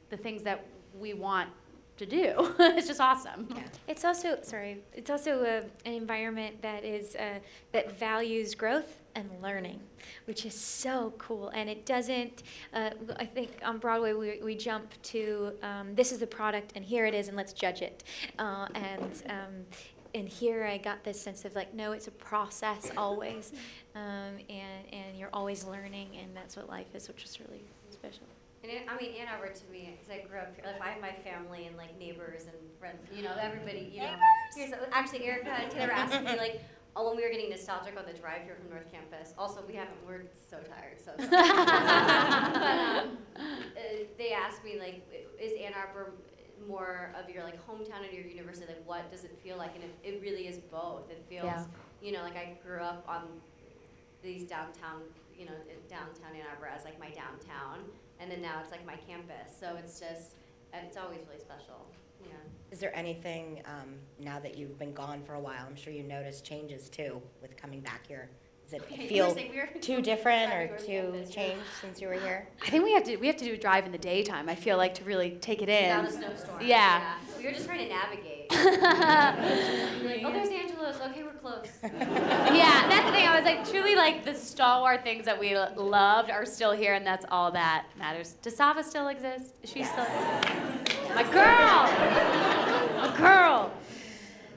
the things that we want to do. it's just awesome. Yeah. It's also sorry. It's also a, an environment that is uh, that values growth and learning, which is so cool. And it doesn't. Uh, I think on Broadway we, we jump to um, this is the product and here it is and let's judge it. Uh, and um, and here I got this sense of like no, it's a process always, um, and and you're always learning, and that's what life is, which is really special. And it, I mean, Ann Arbor to me, because I grew up here, like I have my family and like neighbors and friends, you know, everybody, you know. Here's, actually, Erika and Taylor asked me like, oh, when we were getting nostalgic on the drive here from North Campus. Also, we haven't, we're so tired, so sorry. but um, uh, they asked me like, is Ann Arbor more of your like hometown or your university? Like, what does it feel like? And it, it really is both. It feels, Yeah. you know, like I grew up on these downtown, you know, downtown Ann Arbor as like my downtown, and then now it's like my campus. So it's just, and it's always really special. Yeah. Is there anything, um, now that you've been gone for a while, I'm sure you noticed changes too with coming back here? Does it Okay, feel saying we were- too different or too campus, yeah. changed since you were here? I think we have to we have to do a drive in the daytime. I feel like to really take it in. Without a snowstorm. Yeah. We were just trying to navigate. Like, oh, there's Angelo's. Okay, we're close. yeah, that's the thing. I was like, truly, like the stalwart things that we loved are still here, and that's all that matters. Does Sava still exist? Is she still? My girl, my girl.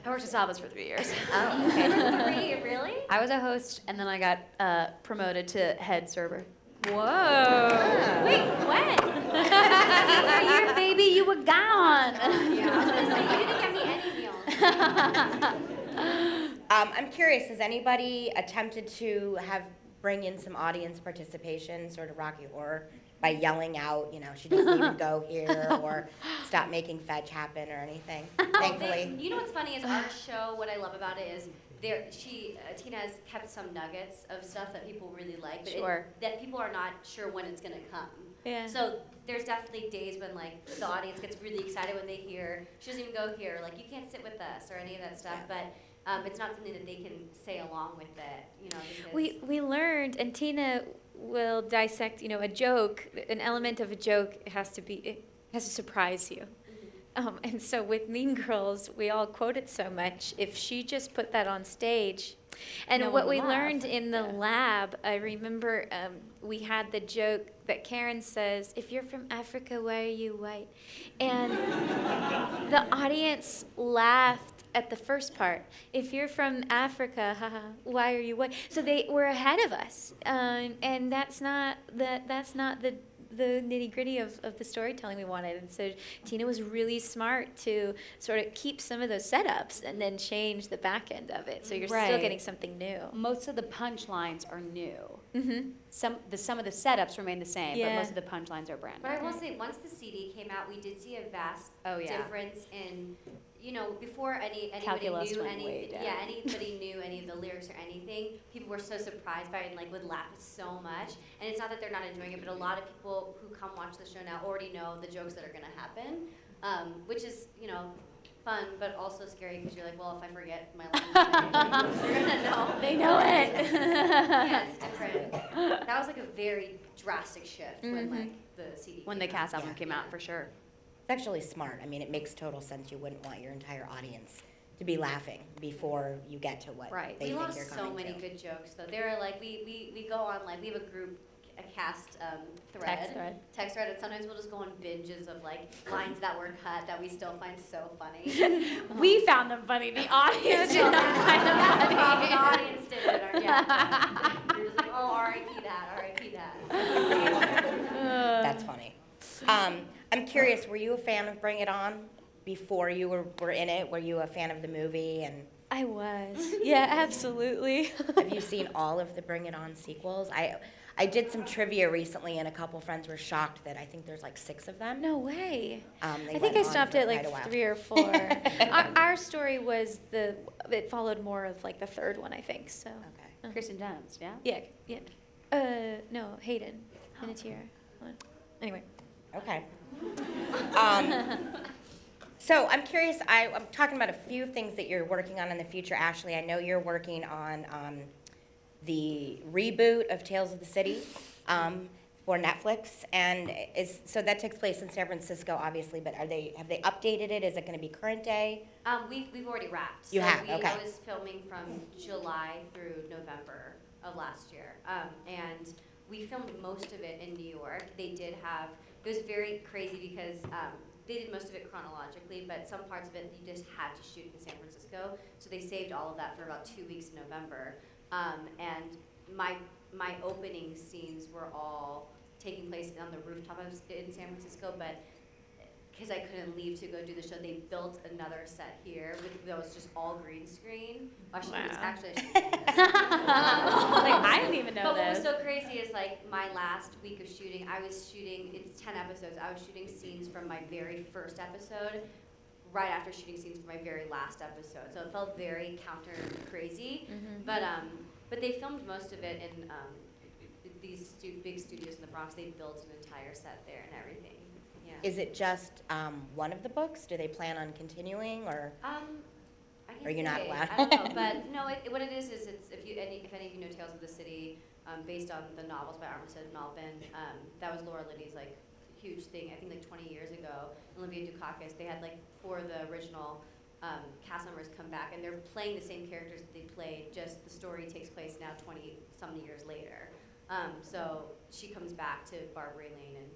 I worked at Sava's for three years. Oh, okay. Three, really? I was a host, and then I got uh, promoted to head server. Whoa! Wait, when? a year, baby, you were gone. Yeah. I was gonna say you didn't get me any meals. Um, I'm curious, has anybody attempted to have, bring in some audience participation, sort of Rocky Horror, by yelling out, you know, she doesn't even go here, or stop making fetch happen or anything? They- Thankfully. you know what's funny is our show. What I love about it is there. She uh, Tina has kept some nuggets of stuff that people really like, but it- Sure. that people are not sure when it's gonna come. Yeah. So there's definitely days when like the audience gets really excited when they hear she doesn't even go here, like you can't sit with us or any of that stuff. yeah. But um, it's not something that they can say along with it, you know. Because We we learned, and Tina will dissect. You know, a joke. An element of a joke has to be it has to surprise you. Um, and so with Mean Girls, we all quote it so much. If she just put that on stage, and No what we laugh. learned in the Yeah. lab, I remember um, we had the joke that Karen says, "If you're from Africa, why are you white?" And the audience laughed at the first part. If you're from Africa, haha, why are you white? So they were ahead of us, um, and that's not the that's not the the nitty gritty of, of the storytelling we wanted. And so Tina was really smart to sort of keep some of those setups and then change the back end of it. So you're still getting something new. Most of the punchlines are new. Mm-hmm. Some the some of the setups remain the same, but most of the punchlines are brand new. But I new. will say, once the CD came out, we did see a vast Oh, yeah. difference in, you know, before any anybody Calculus knew any, yeah, anybody knew any of the lyrics or anything. People were so surprised by it and like would laugh so much. And it's not that they're not enjoying it, but a lot of people who come watch the show now already know the jokes that are gonna happen, um, which is, you know. Fun, but also scary because you're like, well, if I forget my lines, you're gonna know. They know it. yeah, it's different. That was like a very drastic shift when Mhm. like the CD. when the came out. cast album Yeah. came out, for sure. It's actually smart. I mean, it makes total sense. You wouldn't want your entire audience to be laughing before you get to what Right. they we think you're so many to. good jokes though. There are like we, we, we go on like we have a group a cast um, thread Text thread. text thread and sometimes we'll just go on binges of like lines that were cut that we still find so funny. We found them funny. The audience did not find them funny. the audience did it. Our, yeah. You're just like, oh, R.I.P. that, R.I.P. that. That's funny. Um, I'm curious, were you a fan of Bring It On before you were, were in it? Were you a fan of the movie? And I was. Yeah, absolutely. have you seen all of the Bring It On sequels? I, I did some trivia recently, and a couple friends were shocked that I think there's like six of them. no way. Um, they I think I stopped at like three or four. our, our story was the, it followed more of like the third one, I think, so. Okay. Kirsten Dunst, yeah. Yeah, yeah. Uh, no, Hayden, Panettiere. one. Anyway. Okay. Um, so I'm curious. I, I'm talking about a few things that you're working on in the future. Ashley, I know you're working on um, the reboot of Tales of the City um, for Netflix, and is so that takes place in San Francisco, obviously. But are they have they updated it? Is it going to be current day? Um, we've, we've already wrapped. You so have, we, okay. I was filming from July through November of last year. Um, and we filmed most of it in New York. They did have, it was very crazy because um, they did most of it chronologically, but some parts of it you just had to shoot in San Francisco. So they saved all of that for about two weeks in November. Um, and my, my opening scenes were all taking place on the rooftop of, in San Francisco, but because I couldn't leave to go do the show, they built another set here with that was just all green screen. I it's Wow. actually, I should this. like, I didn't even know But what was so crazy is like my last week of shooting, I was shooting, it's 10 episodes, I was shooting scenes from my very first episode right after shooting scenes from my very last episode. So it felt very counter crazy. Mm-hmm. But um, but they filmed most of it in um, these stu- big studios in the Bronx. They built an entire set there and everything. Is it just um, one of the books? Do they plan on continuing, or Um, I can't you not allowed? I don't know, but no. It, what it is is it's if you any if any of you know Tales of the City, um, based on the novels by Armistead Maupin. Um, that was Laura Linney's like huge thing. I think like 20 years ago, Olympia Dukakis. They had like four of the original um, cast members come back, and they're playing the same characters that they played. Just the story takes place now 20 some years later. Um, so she comes back to Barbary Lane and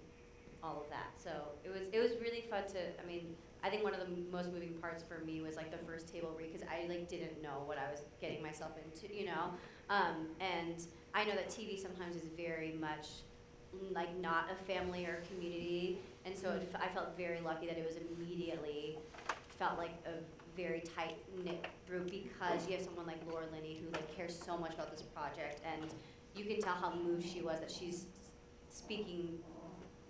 all of that. So it was it was really fun to. I mean, I think one of the most moving parts for me was like the first table read because I like didn't know what I was getting myself into, you know. Um, and I know that TV sometimes is very much like not a family or community, and so it, I felt very lucky that it was immediately felt like a very tight knit group because you have someone like Laura Linney who like cares so much about this project and you can tell how moved she was that she's speaking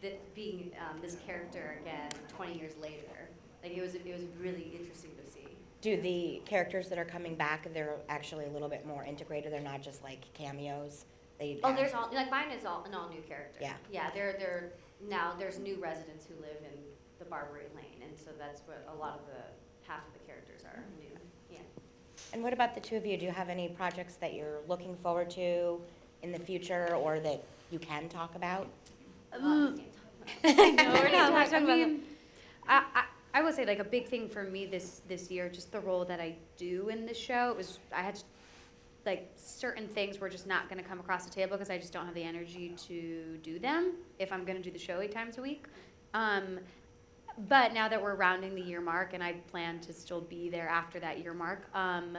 that being um, this character again 20 years later like it was it was really interesting to see do the characters that are coming back? They're actually a little bit more integrated. They're not just like cameos. They oh there's all like mine is all an all new character Yeah. yeah they're they're now there's new residents who live in the Barbary Lane and so that's what a lot of the half of the characters are new yeah And what about the two of you? Do you have any projects that you're looking forward to in the future or that you can talk about? Um, I know, I we're not I talking about mean, I, I, I would say like a big thing for me this this year, just the role that I do in the show. It was I had to, like certain things were just not going to come across the table because I just don't have the energy to do them if I'm going to do the show eight times a week. Um, but now that we're rounding the year mark, and I plan to still be there after that year mark, um,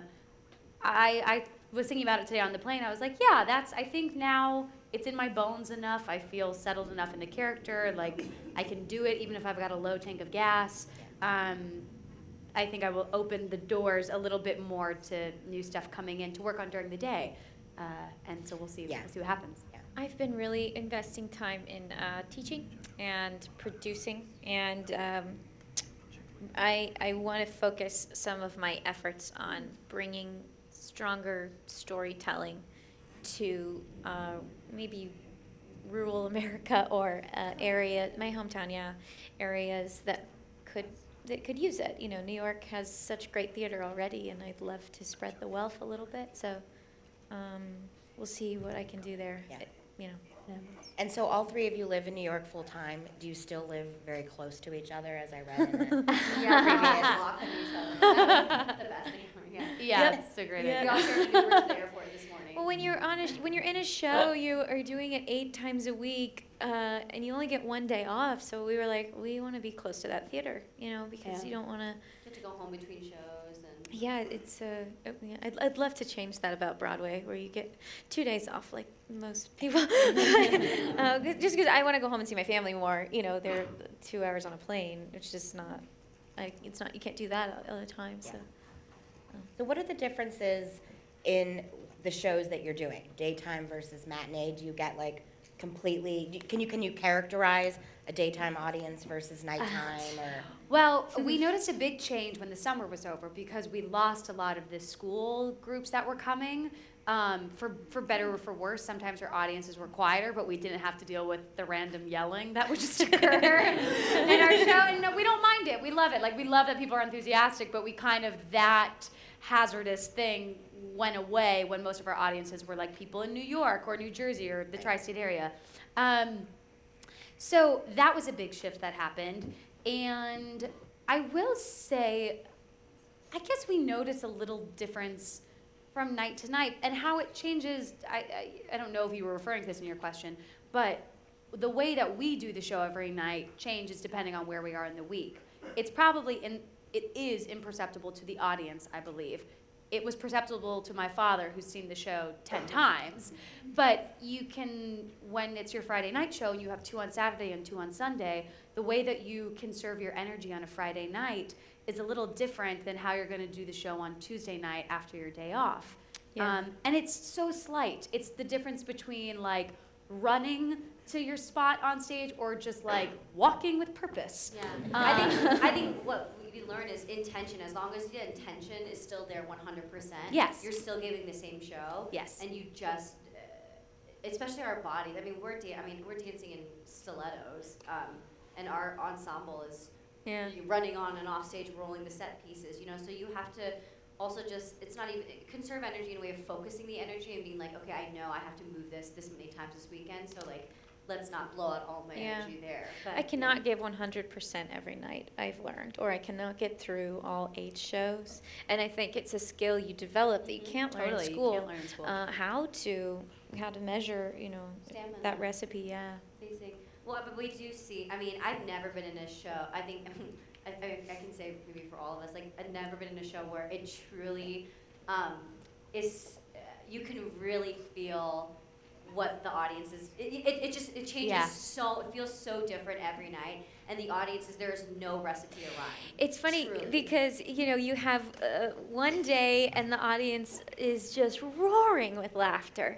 I, I was thinking about it today on the plane. I was like, yeah, that's. I think now it's in my bones enough. I feel settled enough in the character. Like I can do it even if I've got a low tank of gas. Um, I think I will open the doors a little bit more to new stuff coming in to work on during the day. Uh, and so we'll see. Yeah. We'll see what happens. Yeah. I've been really investing time in uh, teaching and producing, and um, I, I want to focus some of my efforts on bringing stronger storytelling to uh, maybe rural America or uh, area, my hometown, yeah, areas that could that could use it. You know, New York has such great theater already, and I'd love to spread the wealth a little bit. So um, we'll see what I can do there. Yeah. You know. Yeah. And so all three of you live in New York full time. Do you still live very close to each other, as I read in the Yeah, we walk on each other. That's the best thing yeah. Yeah, Yep. it's a great Yeah. We idea. all shared an Uber to the airport this morning. Well, when you're on a sh- when you're in a show, you are doing it eight times a week, uh, and you only get one day off. So we were like, we want to be close to that theater, you know, because Yeah. you don't want to. You have to go home between shows and. Yeah, it's uh, uh, I'd, I'd love to change that about Broadway, where you get two days off, like most people. uh, just because I want to go home and see my family more, you know, they're two hours on a plane, which is not. I, it's not. You can't do that all the time. So. So what are the differences in the shows that you're doing, daytime versus matinee? Do you get like completely? Can you can you characterize a daytime audience versus nighttime or? Well, we noticed a big change when the summer was over because we lost a lot of the school groups that were coming. Um, for, for better or for worse, sometimes our audiences were quieter, but we didn't have to deal with the random yelling that would just occur in our show. And no, we don't mind it. We love it. Like, we love that people are enthusiastic, but we kind of, that hazardous thing went away when most of our audiences were like people in New York or New Jersey or the tri state area. Um, so that was a big shift that happened. And I will say, I guess we notice a little difference from night to night and how it changes. I, I, I don't know if you were referring to this in your question, but the way that we do the show every night changes depending on where we are in the week. It's probably in, it is imperceptible to the audience, I believe. It was perceptible to my father, who's seen the show 10 times. But you can, when it's your Friday night show and you have two on Saturday and two on Sunday, the way that you conserve your energy on a Friday night is a little different than how you're going to do the show on Tuesday night after your day off. Yeah. Um, and it's so slight. It's the difference between like running to your spot on stage or just like walking with purpose. Yeah, Uh, I think I think what we learn is intention. As long as the intention is still there, 100 percent. Yes. you're still giving the same show. Yes. and you just, uh, especially our bodies. I mean, we're da- I mean, we're dancing in stilettos, um, and our ensemble is Yeah. running on and off stage, rolling the set pieces. You know, so you have to also just it's not even conserve energy in a way of focusing the energy and being like, okay, I know I have to move this this many times this weekend, so like. Let's not blow out all my Yeah. energy there. But, I cannot give 100% every night, I've learned, or I cannot get through all eight shows. And I think it's a skill you develop that you can't learn Totally, in school. learn in school. Uh, how to how to measure, you know, Stamina. that recipe, yeah. Well, but we do see. I mean, I've never been in a show. I think I, I, I can say maybe for all of us, like I've never been in a show where it truly um, is. Uh, you can really feel what the audience is. It, it, it just it changes Yeah. so. It feels so different every night, and the audience is there is no recipe or rhyme. It's funny Truly. because you know you have uh, one day and the audience is just roaring with laughter,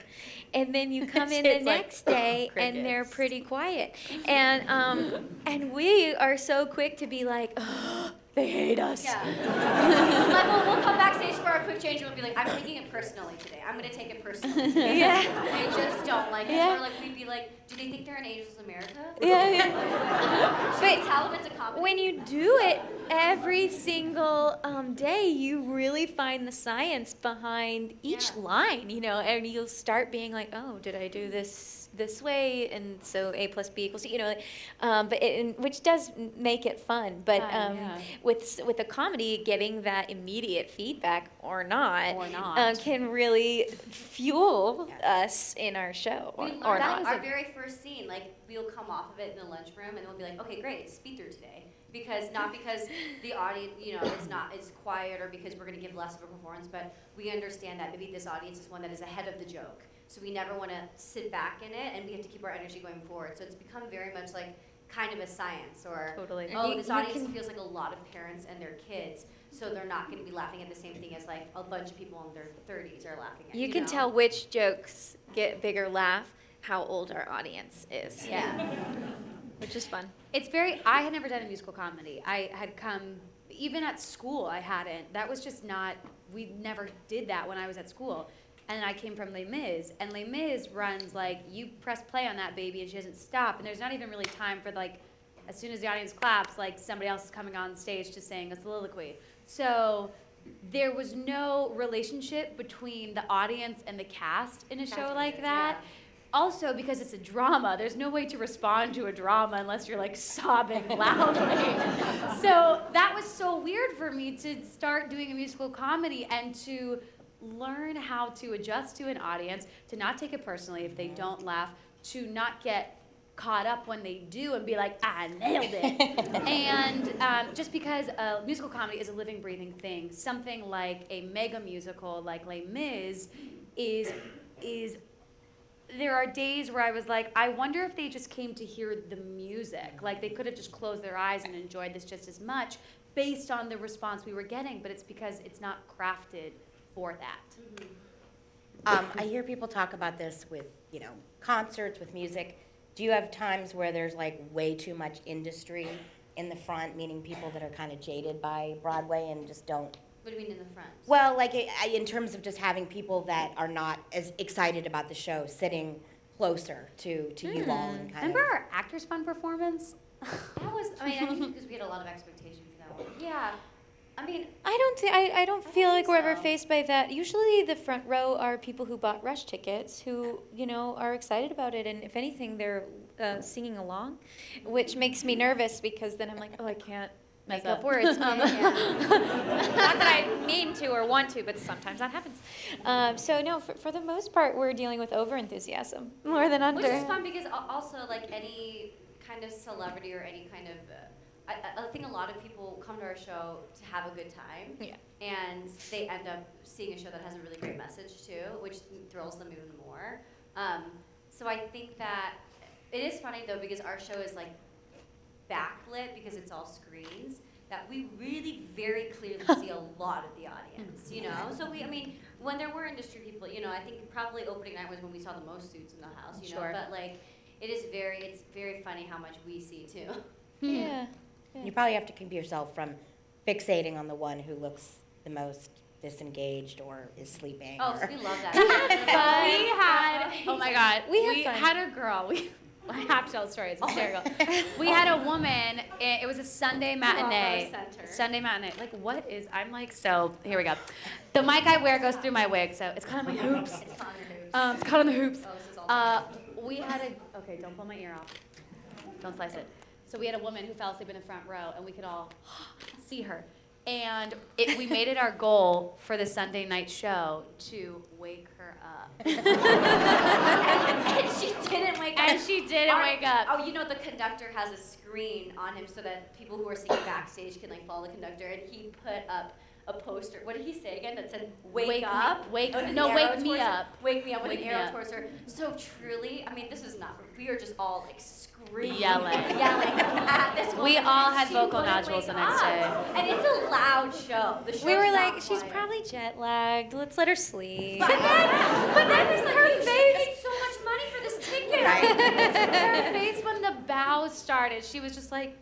and then you come in the like, next day and they're pretty quiet, and um, and we are so quick to be like, oh, they hate us. Yeah. like we'll, we'll come backstage for our quick change and we'll be like, I'm taking it personally today. I'm gonna take it personally. Today. Yeah. They just don't like it. Yeah. Or like we'd be like, do they think they're in Angels America? Yeah, yeah. We tell them it's a comedy? when you do it every single um, day, you really find the science behind each Yeah. line, you know, and you'll start being like, oh, did I do this this way? And so A plus B equals C, you know, um, but it, which does make it fun. But Fun, um, yeah. with with a comedy, getting that immediate feedback or not, Or not. Uh, can really fuel Yeah. us in our show or, we or that not. our very first scene, like we'll come off of it in the lunchroom and we'll be like, okay, great, speed through today. Because not because the audience, you know, it's not it's quiet or because we're gonna give less of a performance, but we understand that maybe this audience is one that is ahead of the joke. So we never want to sit back in it, and we have to keep our energy going forward. So it's become very much like kind of a science, or Totally. oh, You- this you audience can- feels like a lot of parents and their kids, so they're not going to be laughing at the same thing as like a bunch of people in their 30s are laughing at. You can know? tell which jokes get bigger laugh how old our audience is. Yeah. Which is fun. It's very. I had never done a musical comedy. I had come even at school. I hadn't. That was just not. We never did that when I was at school. And I came from Les Mis, and Les Mis runs like you press play on that baby, and she doesn't stop. And there's not even really time for like, as soon as the audience claps, like somebody else is coming on stage to sing a soliloquy. So there was no relationship between the audience and the cast in a show Gotcha, like yeah. that. Also, because it's a drama, there's no way to respond to a drama unless you're like sobbing loudly. so that was so weird for me to start doing a musical comedy and to learn how to adjust to an audience, to not take it personally if they don't laugh, to not get caught up when they do and be like, I nailed it. and um, just because a musical comedy is a living, breathing thing, something like a mega musical like Les Mis is is there are days where I was like, I wonder if they just came to hear the music. Like they could have just closed their eyes and enjoyed this just as much based on the response we were getting, but it's because it's not crafted for that. Um, I hear people talk about this with, you know, concerts, with music. Do you have times where there's like way too much industry in the front, meaning people that are kind of jaded by Broadway and just don't? What do you mean in the front? Well, like I- I- in terms of just having people that are not as excited about the show sitting closer to, to you all and kind Remember of. our Actors Fund performance? That was, I mean, I think because we had a lot of expectation for that one. Yeah. I mean, I don't think I, I don't I feel like we're ever faced by that. Usually the front row are people who bought rush tickets who, you know, are excited about it and if anything they're uh, singing along, which makes me nervous because then I'm like, oh, I can't make up words. Um, not that I mean to or want to, but sometimes that happens. Um, so no, for, for the most part, we're dealing with over enthusiasm more than under. Which is fun because also like any kind of celebrity or any kind of, uh, I, I- think a lot of people come to our show to have a good time. Yeah. And they end up seeing a show that has a really great message too, which thrills them even more. Um, so I think that it is funny though because our show is like backlit because it's all screens that we really very clearly see a lot of the audience, you know? So we, I mean, when there were industry people, you know, I think probably opening night was when we saw the most suits in the house, you know? Sure. But like, it is very, it's very funny how much we see too. yeah. You probably have to keep yourself from fixating on the one who looks the most disengaged or is sleeping. Oh, or- we love that. we had, oh my God, We we, had fun. had a girl. We, I have to tell the story. It's hysterical. we had a woman. It, it was a Sunday matinee. Sunday matinee. Like what is? I'm like so. Here we go. The mic I wear goes through my wig, so it's caught on my hoops. It's lose. Um, it's caught on the hoops. Oh, is all Uh, we had a. Okay, don't pull my ear off. Don't slice it. So we had a woman who fell asleep in the front row, and we could all see her. And it, we made it our goal for the Sunday night show to wake her up. and she didn't wake up. And she didn't Our- wake up. Oh, you know the conductor has a screen on him so that people who are singing backstage can like follow the conductor, and he put up a poster. What did he say again? That said, "Wake, Wake me- up." wake- with an no, wake me towards her. up. Wake me up with Wake an me arrow up. towards her. So truly, I mean, this is not. We are just all like screaming, Yelling. yelling at this woman. We all had She vocal nodules wake the next day. And it's a loud show. The show. We were like, she's quiet. probably jet lagged. Let's let her sleep. But then, but then it's like her face. paid so much money for this ticket. Right. her face when the bow started, she was just like,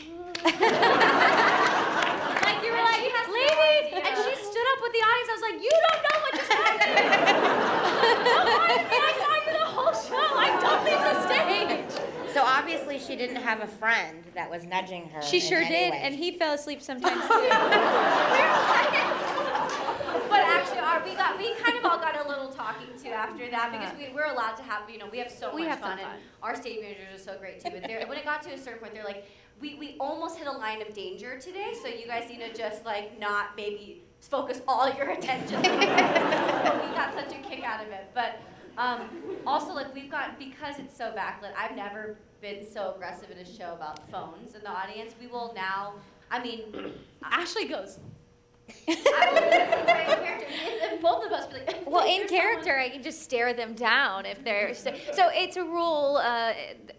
oh, like you were like, lady, and she stood up with the audience. I was like, you don't know what just happened. don't bother me. I saw you the whole show. I don't leave the stage. So obviously she didn't have a friend that was nudging her. She sure did, way. and he fell asleep sometimes too. But actually, our, we got we kind of all got a little talking to after that because we we're allowed to have you know we have so We much have some fun, fun. and our stage managers are so great too. But when it got to a certain point, they're like, we we almost hit a line of danger today, so you guys need to just like not maybe focus all your attention. we got such a kick out of it, but. Um, also, like we've got because it's so backlit. I've never been so aggressive in a show about phones in the audience. We will now. I mean, Ashley goes, both of us be like. Well, in "Here's character, I can just stare them down if they're. So, so it's a rule uh,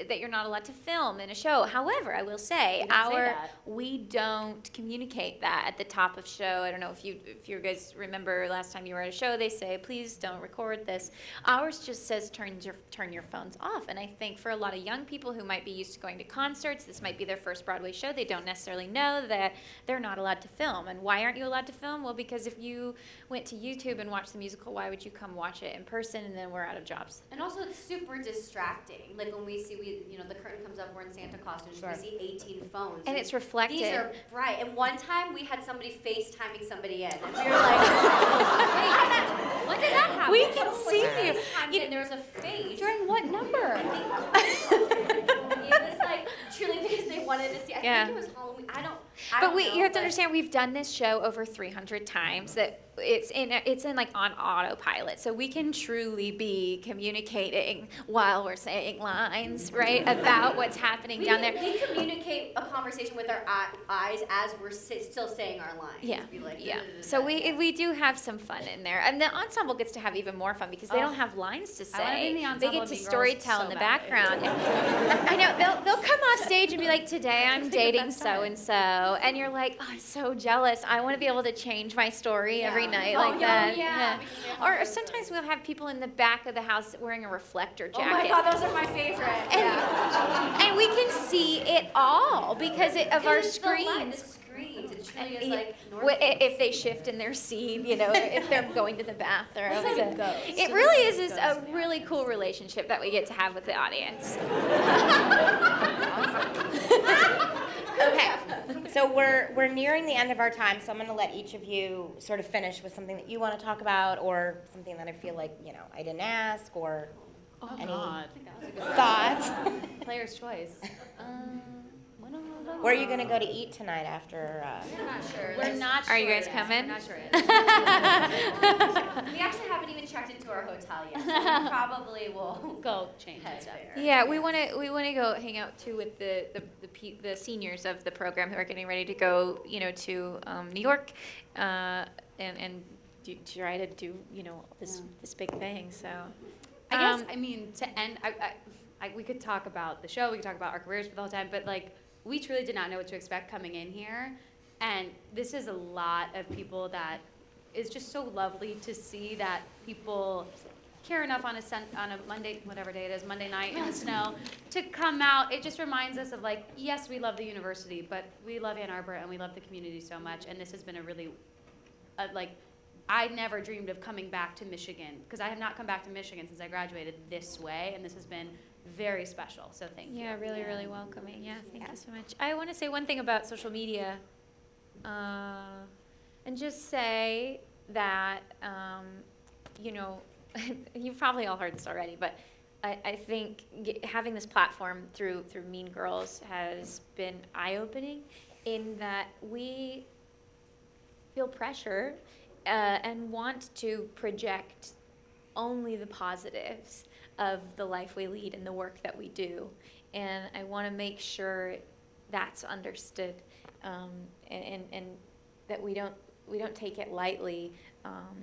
that you're not allowed to film in a show. However, I will say can say our we don't communicate that at the top of show. I don't know if you if you guys remember last time you were at a show, they say please don't record this. Ours just says turn your turn your phones off. And I think for a lot of young people who might be used to going to concerts, this might be their first Broadway show. They don't necessarily know that they're not allowed to film. And why aren't you allowed to film? Well, because if you went to YouTube and watched the musical, why would you come watch it in person? And then we're out of jobs. And also, it's super distracting. Like when we see, we you know, the curtain comes up, we're in Santa costumes, Sure. we see 18 phones. And it's reflected. These are bright. And one time, we had somebody FaceTiming somebody in, and we were like, "Wait, When did that happen? We can was see you. You- and there was a face. During what number? it like truly because they wanted to see. I Yeah. think it was Halloween. I don't. I But don't we, know, you have to understand, we've done this show over 300 times. That it's in, it's in like on autopilot, so we can truly be communicating while we're saying lines, right, about what's happening We, down there. we communicate a conversation with our eye- eyes as we're si- still saying our lines. Yeah, like, yeah. So we we do have some fun in there, and the ensemble gets to have even more fun because they Oh. don't have lines to I wanna be say. in the they get to Mean Girls story tell so in the badly. background. I know they'll they'll come off stage and be like, "Today I'm It's like the dating so and so," and you're like, "Oh, I'm so jealous. I want to be able to change my story every night Oh, like yeah, that." yeah, have Or sometimes we'll have people in the back of the house wearing a reflector jacket. Oh my god, those are my favorite. And, yeah. and we can see it all because it, of our It's the light, screens. The. It truly is like wh- i- North if they shift in their seat, you know, if they're going to the bathroom. It's like a So ghost. It really is a is a really cool relationship that we get to have with the audience. Okay, so we're we're nearing the end of our time, so I'm going to let each of you sort of finish with something that you want to talk about, or something that I feel like you know I didn't ask, or Oh Any- God. thoughts. Player's choice. Um, what do I know? Where are you going to go to eat tonight after? Uh, We're not sure. We're There's- not. Are you guys coming? We're not sure. We actually haven't even checked into our hotel yet, so we probably will Go change head stuff. there. Yeah, we want to we want to go hang out too with the the the, pe- the seniors of the program who are getting ready to go, you know, to um, New York, uh, and and do, try to do you know this Yeah. this big thing. So. I guess Um, I mean to end. I, I, I, we could talk about the show. We could talk about our careers for the whole time. But like, we truly did not know what to expect coming in here, and this is a lot of people that is just so lovely to see that people care enough on a sun, on a Monday, whatever day it is, Monday night in the snow, to come out. It just reminds us of like, yes, we love the university, but we love Ann Arbor and we love the community so much. And this has been a really, uh, like, I never dreamed of coming back to Michigan because I have not come back to Michigan since I graduated this way, and this has been very special. So thank you. Yeah, really, really welcoming. Yeah, thank you so much. I want to say one thing about social media, uh, and just say that um, you know you've probably all heard this already, but I, I think ge- having this platform through through Mean Girls has been eye opening, in that we feel pressure uh, and want to project only the positives of the life we lead and the work that we do. And I want to make sure that's understood um, and, and, and that we don't, we don't take it lightly, um,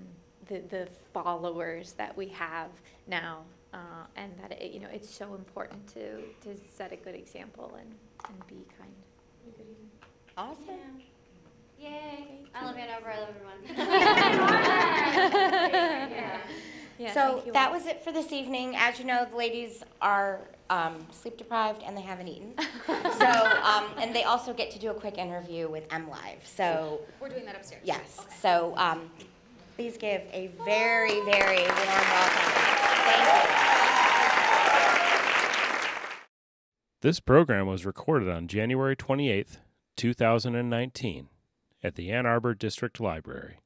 the, the followers that we have now. Uh, and that it, you know it's so important to, to set a good example and, and be kind. awesome. Yay. I love Ann Arbor. I love everyone. yeah. Yeah, so thank you that was it for this evening. As you know, the ladies are um, sleep deprived and they haven't eaten. so, um, and they also get to do a quick interview with MLive. So, We're doing that upstairs. yes. So, um, please give a very, very warm welcome. Thank you. This program was recorded on January 28th, 2019, at the Ann Arbor District Library.